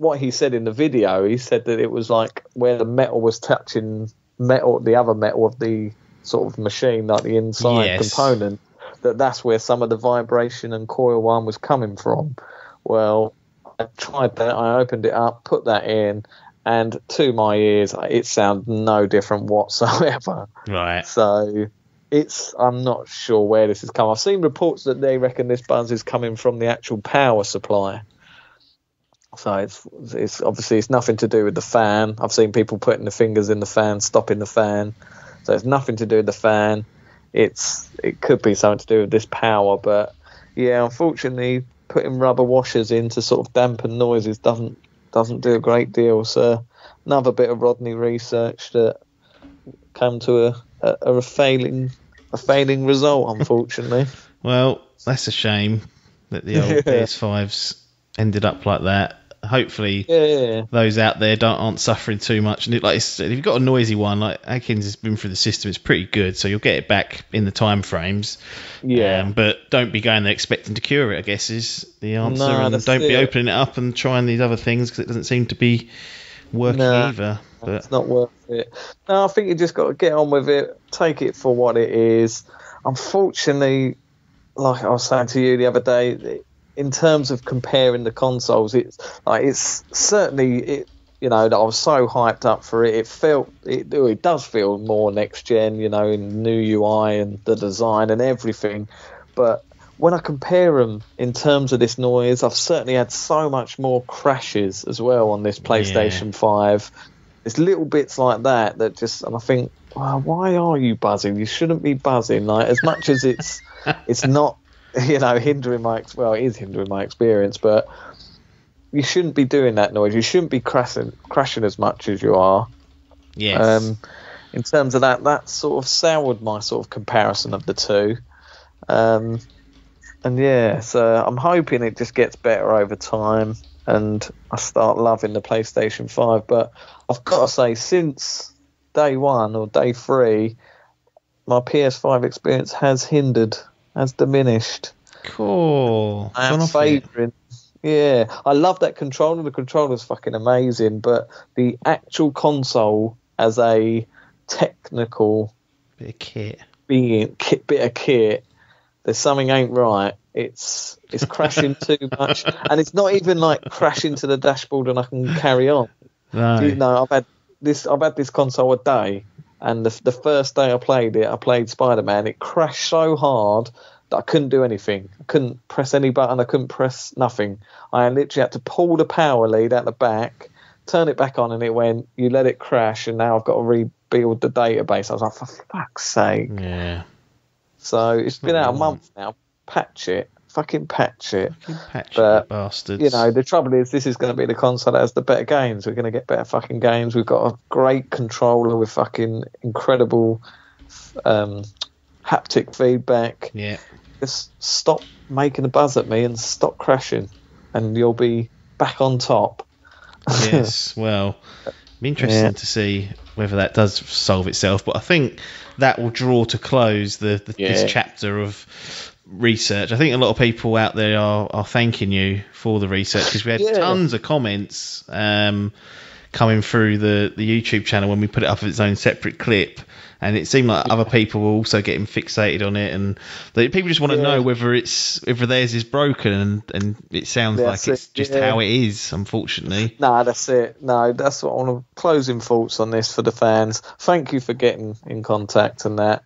what he said in the video, he said that it was like where the metal was touching metal, the other metal of the sort of machine, like the inside Yes. component, that that's where some of the vibration and coil whine was coming from. Well, I tried that. I opened it up, put that in, and to my ears, it sounded no different whatsoever. Right. So it's I'm not sure where this has come. I've seen reports that they reckon this buzz is coming from the actual power supply. So it's it's obviously it's nothing to do with the fan. I've seen people putting the fingers in the fan, stopping the fan. So it's nothing to do with the fan. It's it could be something to do with this power, but yeah, unfortunately, putting rubber washers in to sort of dampen noises doesn't doesn't do a great deal. So another bit of Rodney research that come to a, a, a failing a failing result, unfortunately. Well, that's a shame that the old Yeah. PS5s ended up like that. Hopefully, yeah, those out there don't aren't suffering too much. And it, like if you've got a noisy one, like Adkins has been through the system, it's pretty good, so you'll get it back in the time frames. yeah. Um, but don't be going there expecting to cure it. I guess is the answer. No, and don't be it. opening it up and trying these other things because it doesn't seem to be working No. either. But it's not worth it. No, I think you just got to get on with it, take it for what it is. Unfortunately, like I was saying to you the other day, in terms of comparing the consoles, it's like it's certainly it. You know I was so hyped up for it. It felt it. It does feel more next gen. You know, in new UI and the design and everything. But when I compare them in terms of this noise, I've certainly had so much more crashes as well on this PlayStation Five. It's little bits like that that just, and I think, well, why are you buzzing? You shouldn't be buzzing. Like as much as it's, it's not, you know, hindering my, well, it is hindering my experience, but you shouldn't be doing that noise. You shouldn't be crashing, crashing as much as you are. yes, Um, in terms of that, that sort of soured my sort of comparison of the two. Um, and yeah, so I'm hoping it just gets better over time and I start loving the PlayStation 5. But I've got to say, since day one or day three, my PS5 experience has hindered, has diminished. cool. I am favouring. Yeah, I love that controller. The controller's fucking amazing, but the actual console as a technical Bit of kit. being kit, bit of kit, there's something ain't right. It's it's crashing too much, and it's not even like crashing to the dashboard and I can carry on. No. You know, I've had this I've had this console a day, and the, the first day I played it, I played Spider Man. It crashed so hard that I couldn't do anything. I couldn't press any button. I couldn't press nothing. I literally had to pull the power lead out the back, turn it back on, and it went. You let it crash, and now I've got to rebuild the database. I was like, for fuck's sake! Yeah. So it's been out a hmm. month now. Patch it, fucking patch it. Fucking patch But, it, bastards. You know, the trouble is, this is going to be the console that has the better games. We're going to get better fucking games. We've got a great controller with fucking incredible um, haptic feedback. Yeah. Just stop making a buzz at me and stop crashing, and you'll be back on top. Yes. well, be interesting Yeah. to see whether that does solve itself. But I think that will draw to close the, the Yeah. this chapter of research. I think a lot of people out there are, are thanking you for the research because we had Yeah. tons of comments um, coming through the, the YouTube channel when we put it up as its own separate clip. And it seemed like other people were also getting fixated on it, and they, people just want to Yeah. know whether it's whether theirs is broken, and, and it sounds That's like it's it, just yeah. how it is, unfortunately. No, that's it. No, that's what I want to closing thoughts on this for the fans. Thank you for getting in contact and that.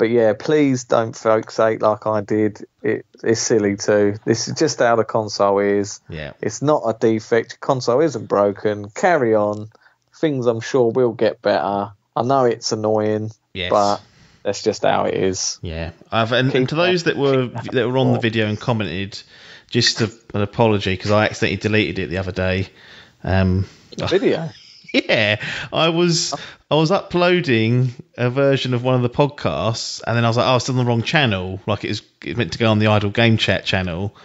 But yeah, please don't fixate like I did. It, it's silly too. This is just how the console is. Yeah. It's not a defect. Console isn't broken. Carry on. Things I'm sure will get better. I know it's annoying, Yes. but that's just how it is. Yeah, I've, and, and to those that were that were on the video and commented, just a, an apology because I accidentally deleted it the other day. Um, Video. yeah, I was I was uploading a version of one of the podcasts, and then I was like, oh, it's on the wrong channel. Like it was, it meant to go on the Idle Game Chat channel,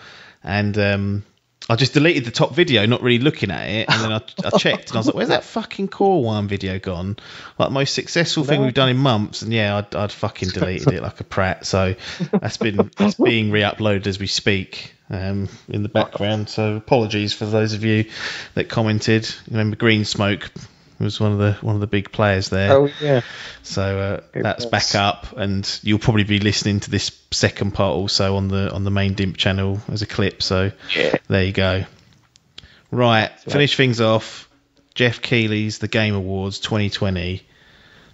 and um, I just deleted the top video, not really looking at it, and then I, I checked and I was like, "Where's that fucking core one video gone? Like the most successful thing we've done in months." And yeah, I'd, I'd fucking deleted it like a prat. So that's been that's being re-uploaded as we speak um, in the background. So apologies for those of you that commented. Remember, Green Smoke was one of the one of the big players there. Oh yeah. So uh, that's was. back up, and you'll probably be listening to this second part also on the on the main Dimp channel as a clip. So Yeah. there you go. Right, finish things off. Geoff Keighley's The Game Awards 2020.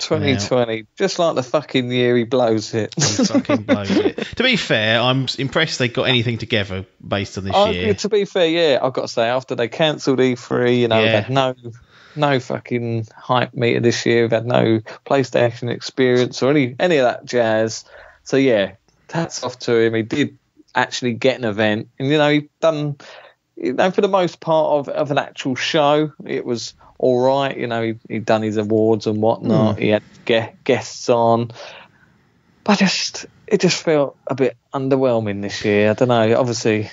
2020, just like the fucking year he blows it. He fucking blows it. To be fair, I'm impressed they got anything together based on this Oh, year. to be fair, yeah, I've got to say, after they cancelled E3, you know, Yeah. had no, no fucking hype meter this year. We've had no PlayStation experience or any any of that jazz. So yeah, hats off to him. He did actually get an event, and you know, he done, you know, for the most part of, of an actual show, it was all right. You know, he he done his awards and whatnot. He had ge- guests on, but just it just felt a bit underwhelming this year. I don't know. Obviously,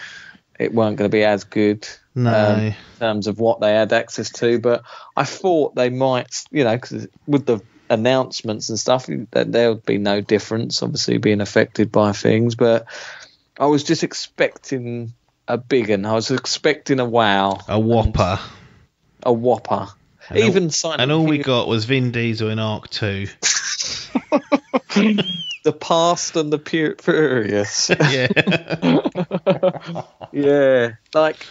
it weren't going to be as good No. um, in terms of what they had access to, but I thought they might, you know, because with the announcements and stuff, that there would be no difference. Obviously, being affected by things, but I was just expecting a big one. I was expecting a wow, a whopper. a whopper. And all- Even Silent And all we got was Vin Diesel in ARK 2. the past and the pu- furious. yeah. yeah, like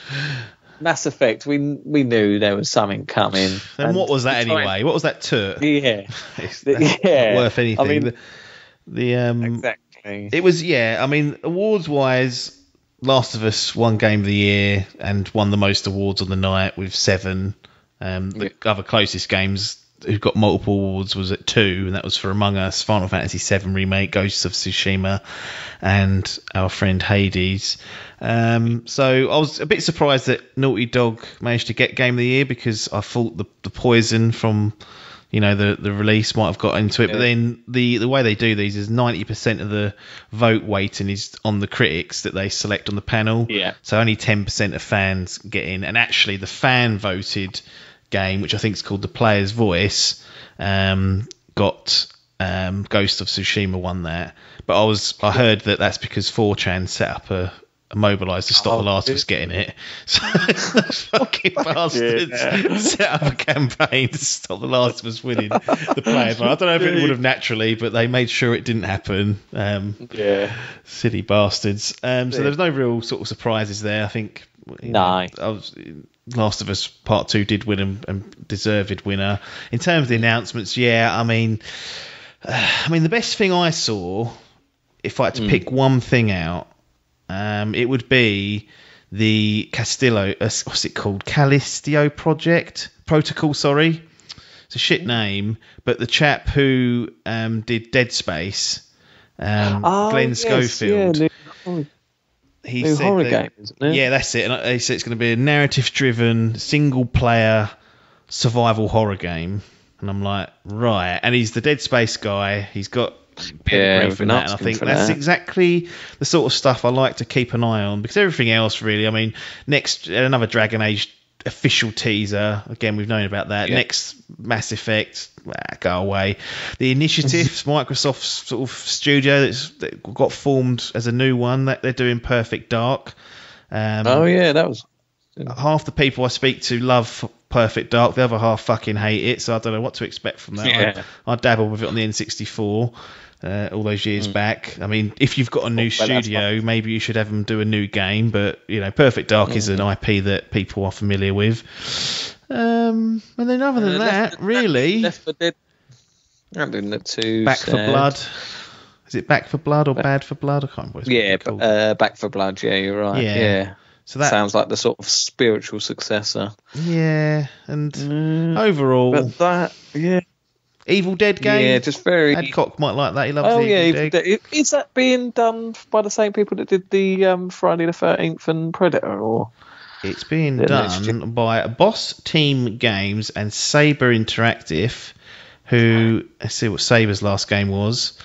Mass Effect. We we knew there was something coming. And what was that time- anyway? What was that tour? Yeah, yeah. worth anything. I mean- the, the um, exactly. it was yeah. I mean, awards wise, Last of Us won Game of the Year and won the most awards on the night with seven. Um, the other closest games who got multiple awards was at two, and that was for Among Us, Final Fantasy VII remake, Ghosts of Tsushima, and our friend Hades. Um, so I was a bit surprised that Naughty Dog managed to get Game of the Year because I thought the the poison from you know the the release might have got into it, but then the the way they do these is ninety percent of the vote weighting is on the critics that they select on the panel. Yeah. So only ten percent of fans get in, and actually the fan voted game, which I think is called the Player's Voice, um, got um, Ghost of Tsushima won that. But I was I heard that that's because 4chan set up a. a Mobilise to stop Oh, the Last of Us getting it, so fucking bastards set up a campaign to stop the Last of Us winning the players. I don't know if it would have naturally, but they made sure it didn't happen. Um, yeah, silly bastards. Um, so Yeah. there's no real sort of surprises there. I think. No. was, Last of Us Part Two did win and, and deserved winner. In terms of the announcements, yeah, I mean, I mean the best thing I saw, if I had to Hmm. pick one thing out, um, it would be the Castillo. Uh, what's it called? Callisto Project Protocol. Sorry, it's a shit name, but the chap who um, did Dead Space, um, Oh, Glenn yes, Schofield, Yeah, he new said horror that- game, isn't it? yeah, that's it. And he said it's going to be a narrative-driven, single-player survival horror game. And I'm like, right. And he's the Dead Space guy. He's got Yeah, for that. And I think that's that. exactly the sort of stuff I like to keep an eye on because everything else, really. I mean, next another Dragon Age official teaser. Again, we've known about that. Yeah. Next Mass Effect, ah, go away. The Initiatives, Microsoft's sort of studio that's that got formed as a new one. That they're doing Perfect Dark. Um, Oh yeah, that was. half the people I speak to love Perfect Dark, the other half fucking hate it, so I don't know what to expect from that. Yeah. I, I dabbled with it on the N64 uh, all those years back. I mean, if you've got a new Mm. Well, studio, maybe you should have them do a new game, but you know, Perfect Dark is Mm. an IP that people are familiar with. Um, and then other than Uh, that, Left- really, Left for Dead. Been the two. Back for. Blood. Is it Back for Blood or Bad for Blood? I can't remember. Yeah, but, uh, Back for Blood. Yeah, you're right. Yeah. Yeah, so that, sounds like the sort of spiritual successor. yeah, and overall, But that, yeah, Evil Dead game. Yeah, just very. Adcock might like that. He loves Oh Evil yeah, Dead. Evil Dead. is that being done by the same people that did the um, Friday the Thirteenth and Predator? Or It's being done by Boss Team Games and Saber Interactive, who let's see what Saber's last game was.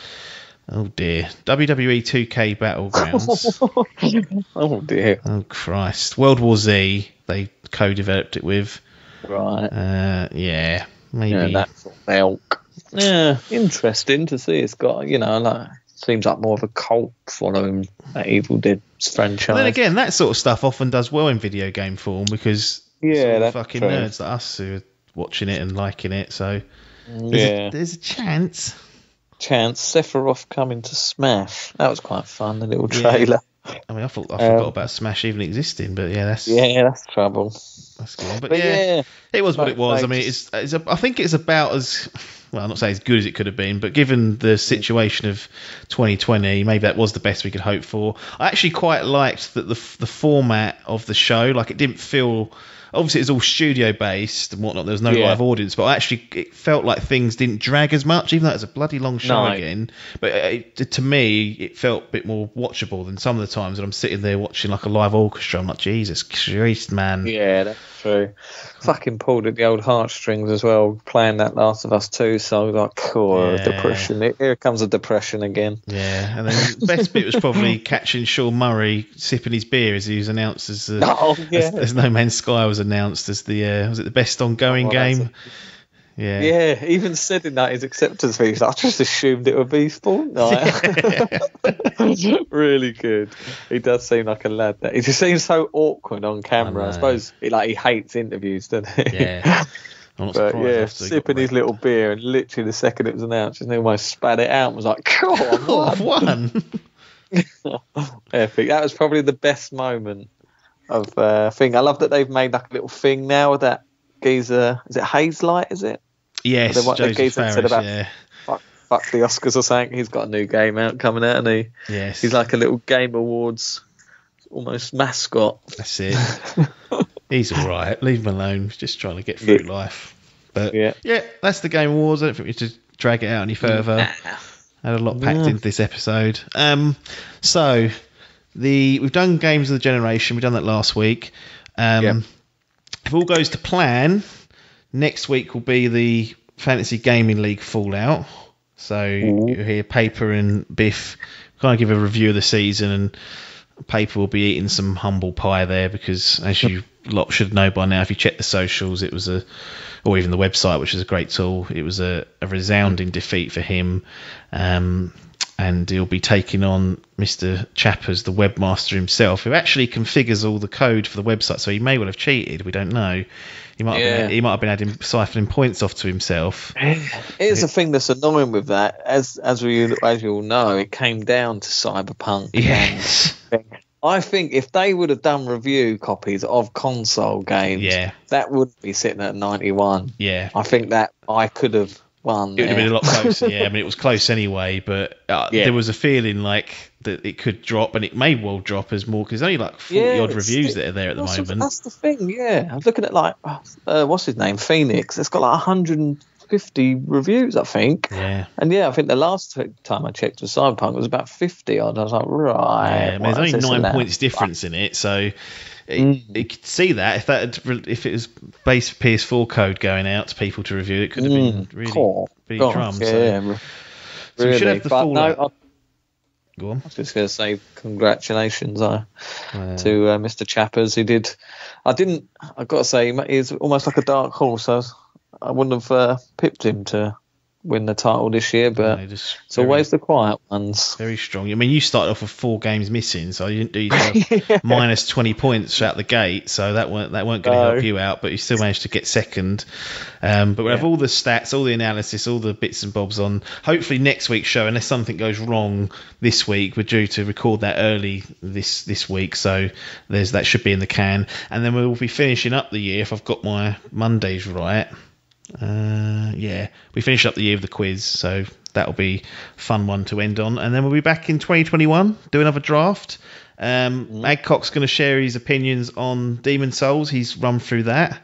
Oh dear, WWE 2K Battlegrounds. oh dear, oh Christ, World War Z. They co-developed it with. right. Uh, yeah, maybe. Yeah, that sort of elk. Yeah, interesting to see. It's got you know like seems like more of a cult following that Evil Dead franchise. But then again, that sort of stuff often does well in video game form because Yeah, sort of fucking true. nerds like us who are watching it and liking it. So there's, yeah, a, there's a chance. chance Sephiroth coming to Smash. That was quite fun. The little trailer. I mean, I thought I forgot Um, about Smash even existing, but yeah, that's Yeah, that's trouble. that's good. But, But yeah, yeah, it was what it was. I mean, it's, it's a, I think it's about as well, I'm not saying as good as it could have been, but given the situation of 2020, maybe that was the best we could hope for. I actually quite liked that the the format of the show, like it didn't feel. Obviously, it was all studio based and whatnot. There was no Yeah. live audience, but actually, it felt like things didn't drag as much, even though it was a bloody long show No. again. But uh, it, to me, it felt a bit more watchable than some of the times that I'm sitting there watching like a live orchestra. I'm like, Jesus Christ, man. yeah, that's true. Fucking pulled at the old heartstrings as well, playing that Last of Us 2. So like, cool, Yeah. depression. Here comes a depression again. Yeah, and then the best bit was probably catching Sean Murray sipping his beer as he was announced as the Oh yeah. as, as No Man's Sky was announced as the uh, was it the best ongoing Oh, game? Yeah. Yeah, even said in that his acceptance speech, I just assumed it would be Fortnite. really good. He does seem like a lad. That he just seems so awkward on camera. I I, suppose he, like he hates interviews, doesn't he? Yeah. I'm not But surprised yeah, after he got sipping his little beer, and literally the second it was announced, he almost spat it out and was like, "Come on, I've won. epic!" That was probably the best moment of uh, thing. I love that they've made like a little thing now with that geezer. Is it Hazelight? Is it? yes, The the Josef geezer said about- yeah. Fuck, fuck the Oscars or something. He's got a new game out coming out, and he Yes. he's like a little Game Awards almost mascot. That's it. He's all right. Leave him alone. He's just trying to get through Yeah. life. But Yeah. yeah, that's the Game Awards. I don't think we should drag it out any further. Had a lot packed Yeah. into this episode. Um, so the we've done games of the generation. We've done that last week. Um, Yeah. If all goes to plan, next week will be the Fantasy Gaming League Fallout. So you hear Paper and Biff kind of give a review of the season, and Paper will be eating some humble pie there because, as you lot should know by now, if you check the socials, it was a, or even the website, which is a great tool, it was a, a resounding defeat for him. Um, and he'll be taking on Mr. Chappers, the webmaster himself, who actually configures all the code for the website. So he may well have cheated. We don't know. He might have Yeah. been, he might have been adding siphoning points off to himself. Here's the thing that's annoying with that, as as we as you all know, it came down to Cyberpunk. Yes. I think if they would have done review copies of console games, Yeah. that would be sitting at 91. Yeah. I think that I could have won. It would have been a lot closer, yeah. I mean, it was close anyway, but uh, Yeah. there was a feeling like that it could drop, and it may well drop as more because there's only like 40 Yeah, odd reviews that are there at the moment. that's the thing, yeah. I was looking at like, uh, what's his name, Phoenix. It's got like 150 reviews, I think. Yeah. And yeah, I think the last time I checked with Cyberpunk it was about 50 odd. I was like, right. Yeah, I mean, there's only nine points difference in it, so it, Mm. you could see that if that had, if it was base PS4 code going out to people to review, it could have been Mm, really cool. really Gosh, drum. yeah, So, re- so we should really. have the but full. no, I go on. I was just going to say congratulations uh, Uh, to uh, Mr. Chappers. He did. I didn't. I've got to say, he's almost like a dark horse. I, was, I wouldn't have uh, pipped him to win the title this year, but no, it's very- always the quiet ones. Very strong. I mean, you started off with four games missing, so you didn't do yourself minus twenty points out the gate. So that weren't that weren't going to No. help you out, but you still managed to get second. Um, but we have Yeah. all the stats, all the analysis, all the bits and bobs on. Hopefully next week's show, unless something goes wrong this week, we're due to record that early this this week, so there's that should be in the can, and then we'll be finishing up the year if I've got my Mondays right. Uh, yeah, we finish up the year of the quiz, so that'll be a fun one to end on. And then we'll be back in 2021, do another draft. Um, Adcock's going to share his opinions on Demon Souls. He's run through that.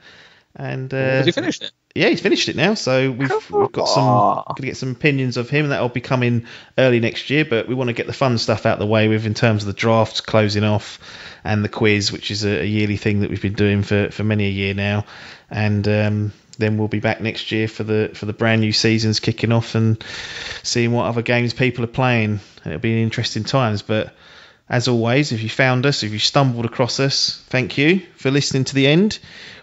And uh, Has he finished it? yeah, he's finished it now. So we've, we've got some going to get some opinions of him. And that'll be coming early next year. But we want to get the fun stuff out the way with in terms of the drafts closing off and the quiz, which is a, a yearly thing that we've been doing for, for many a year now. And um, then we'll be back next year for the for the brand new seasons kicking off and seeing what other games people are playing. It'll be interesting times. But as always, if you found us, if you stumbled across us, thank you for listening to the end.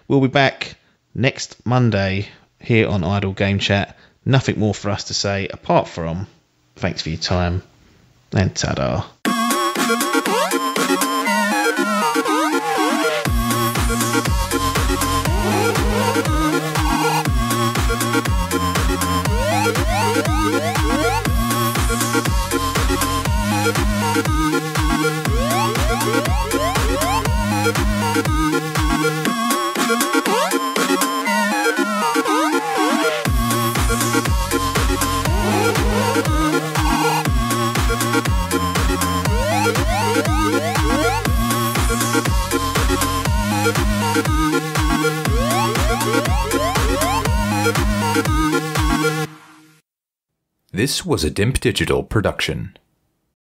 We'll be back next Monday here on Idle Game Chat. Nothing more for us to say apart from thanks for your time and ta-da. This was a DIMP Digital production.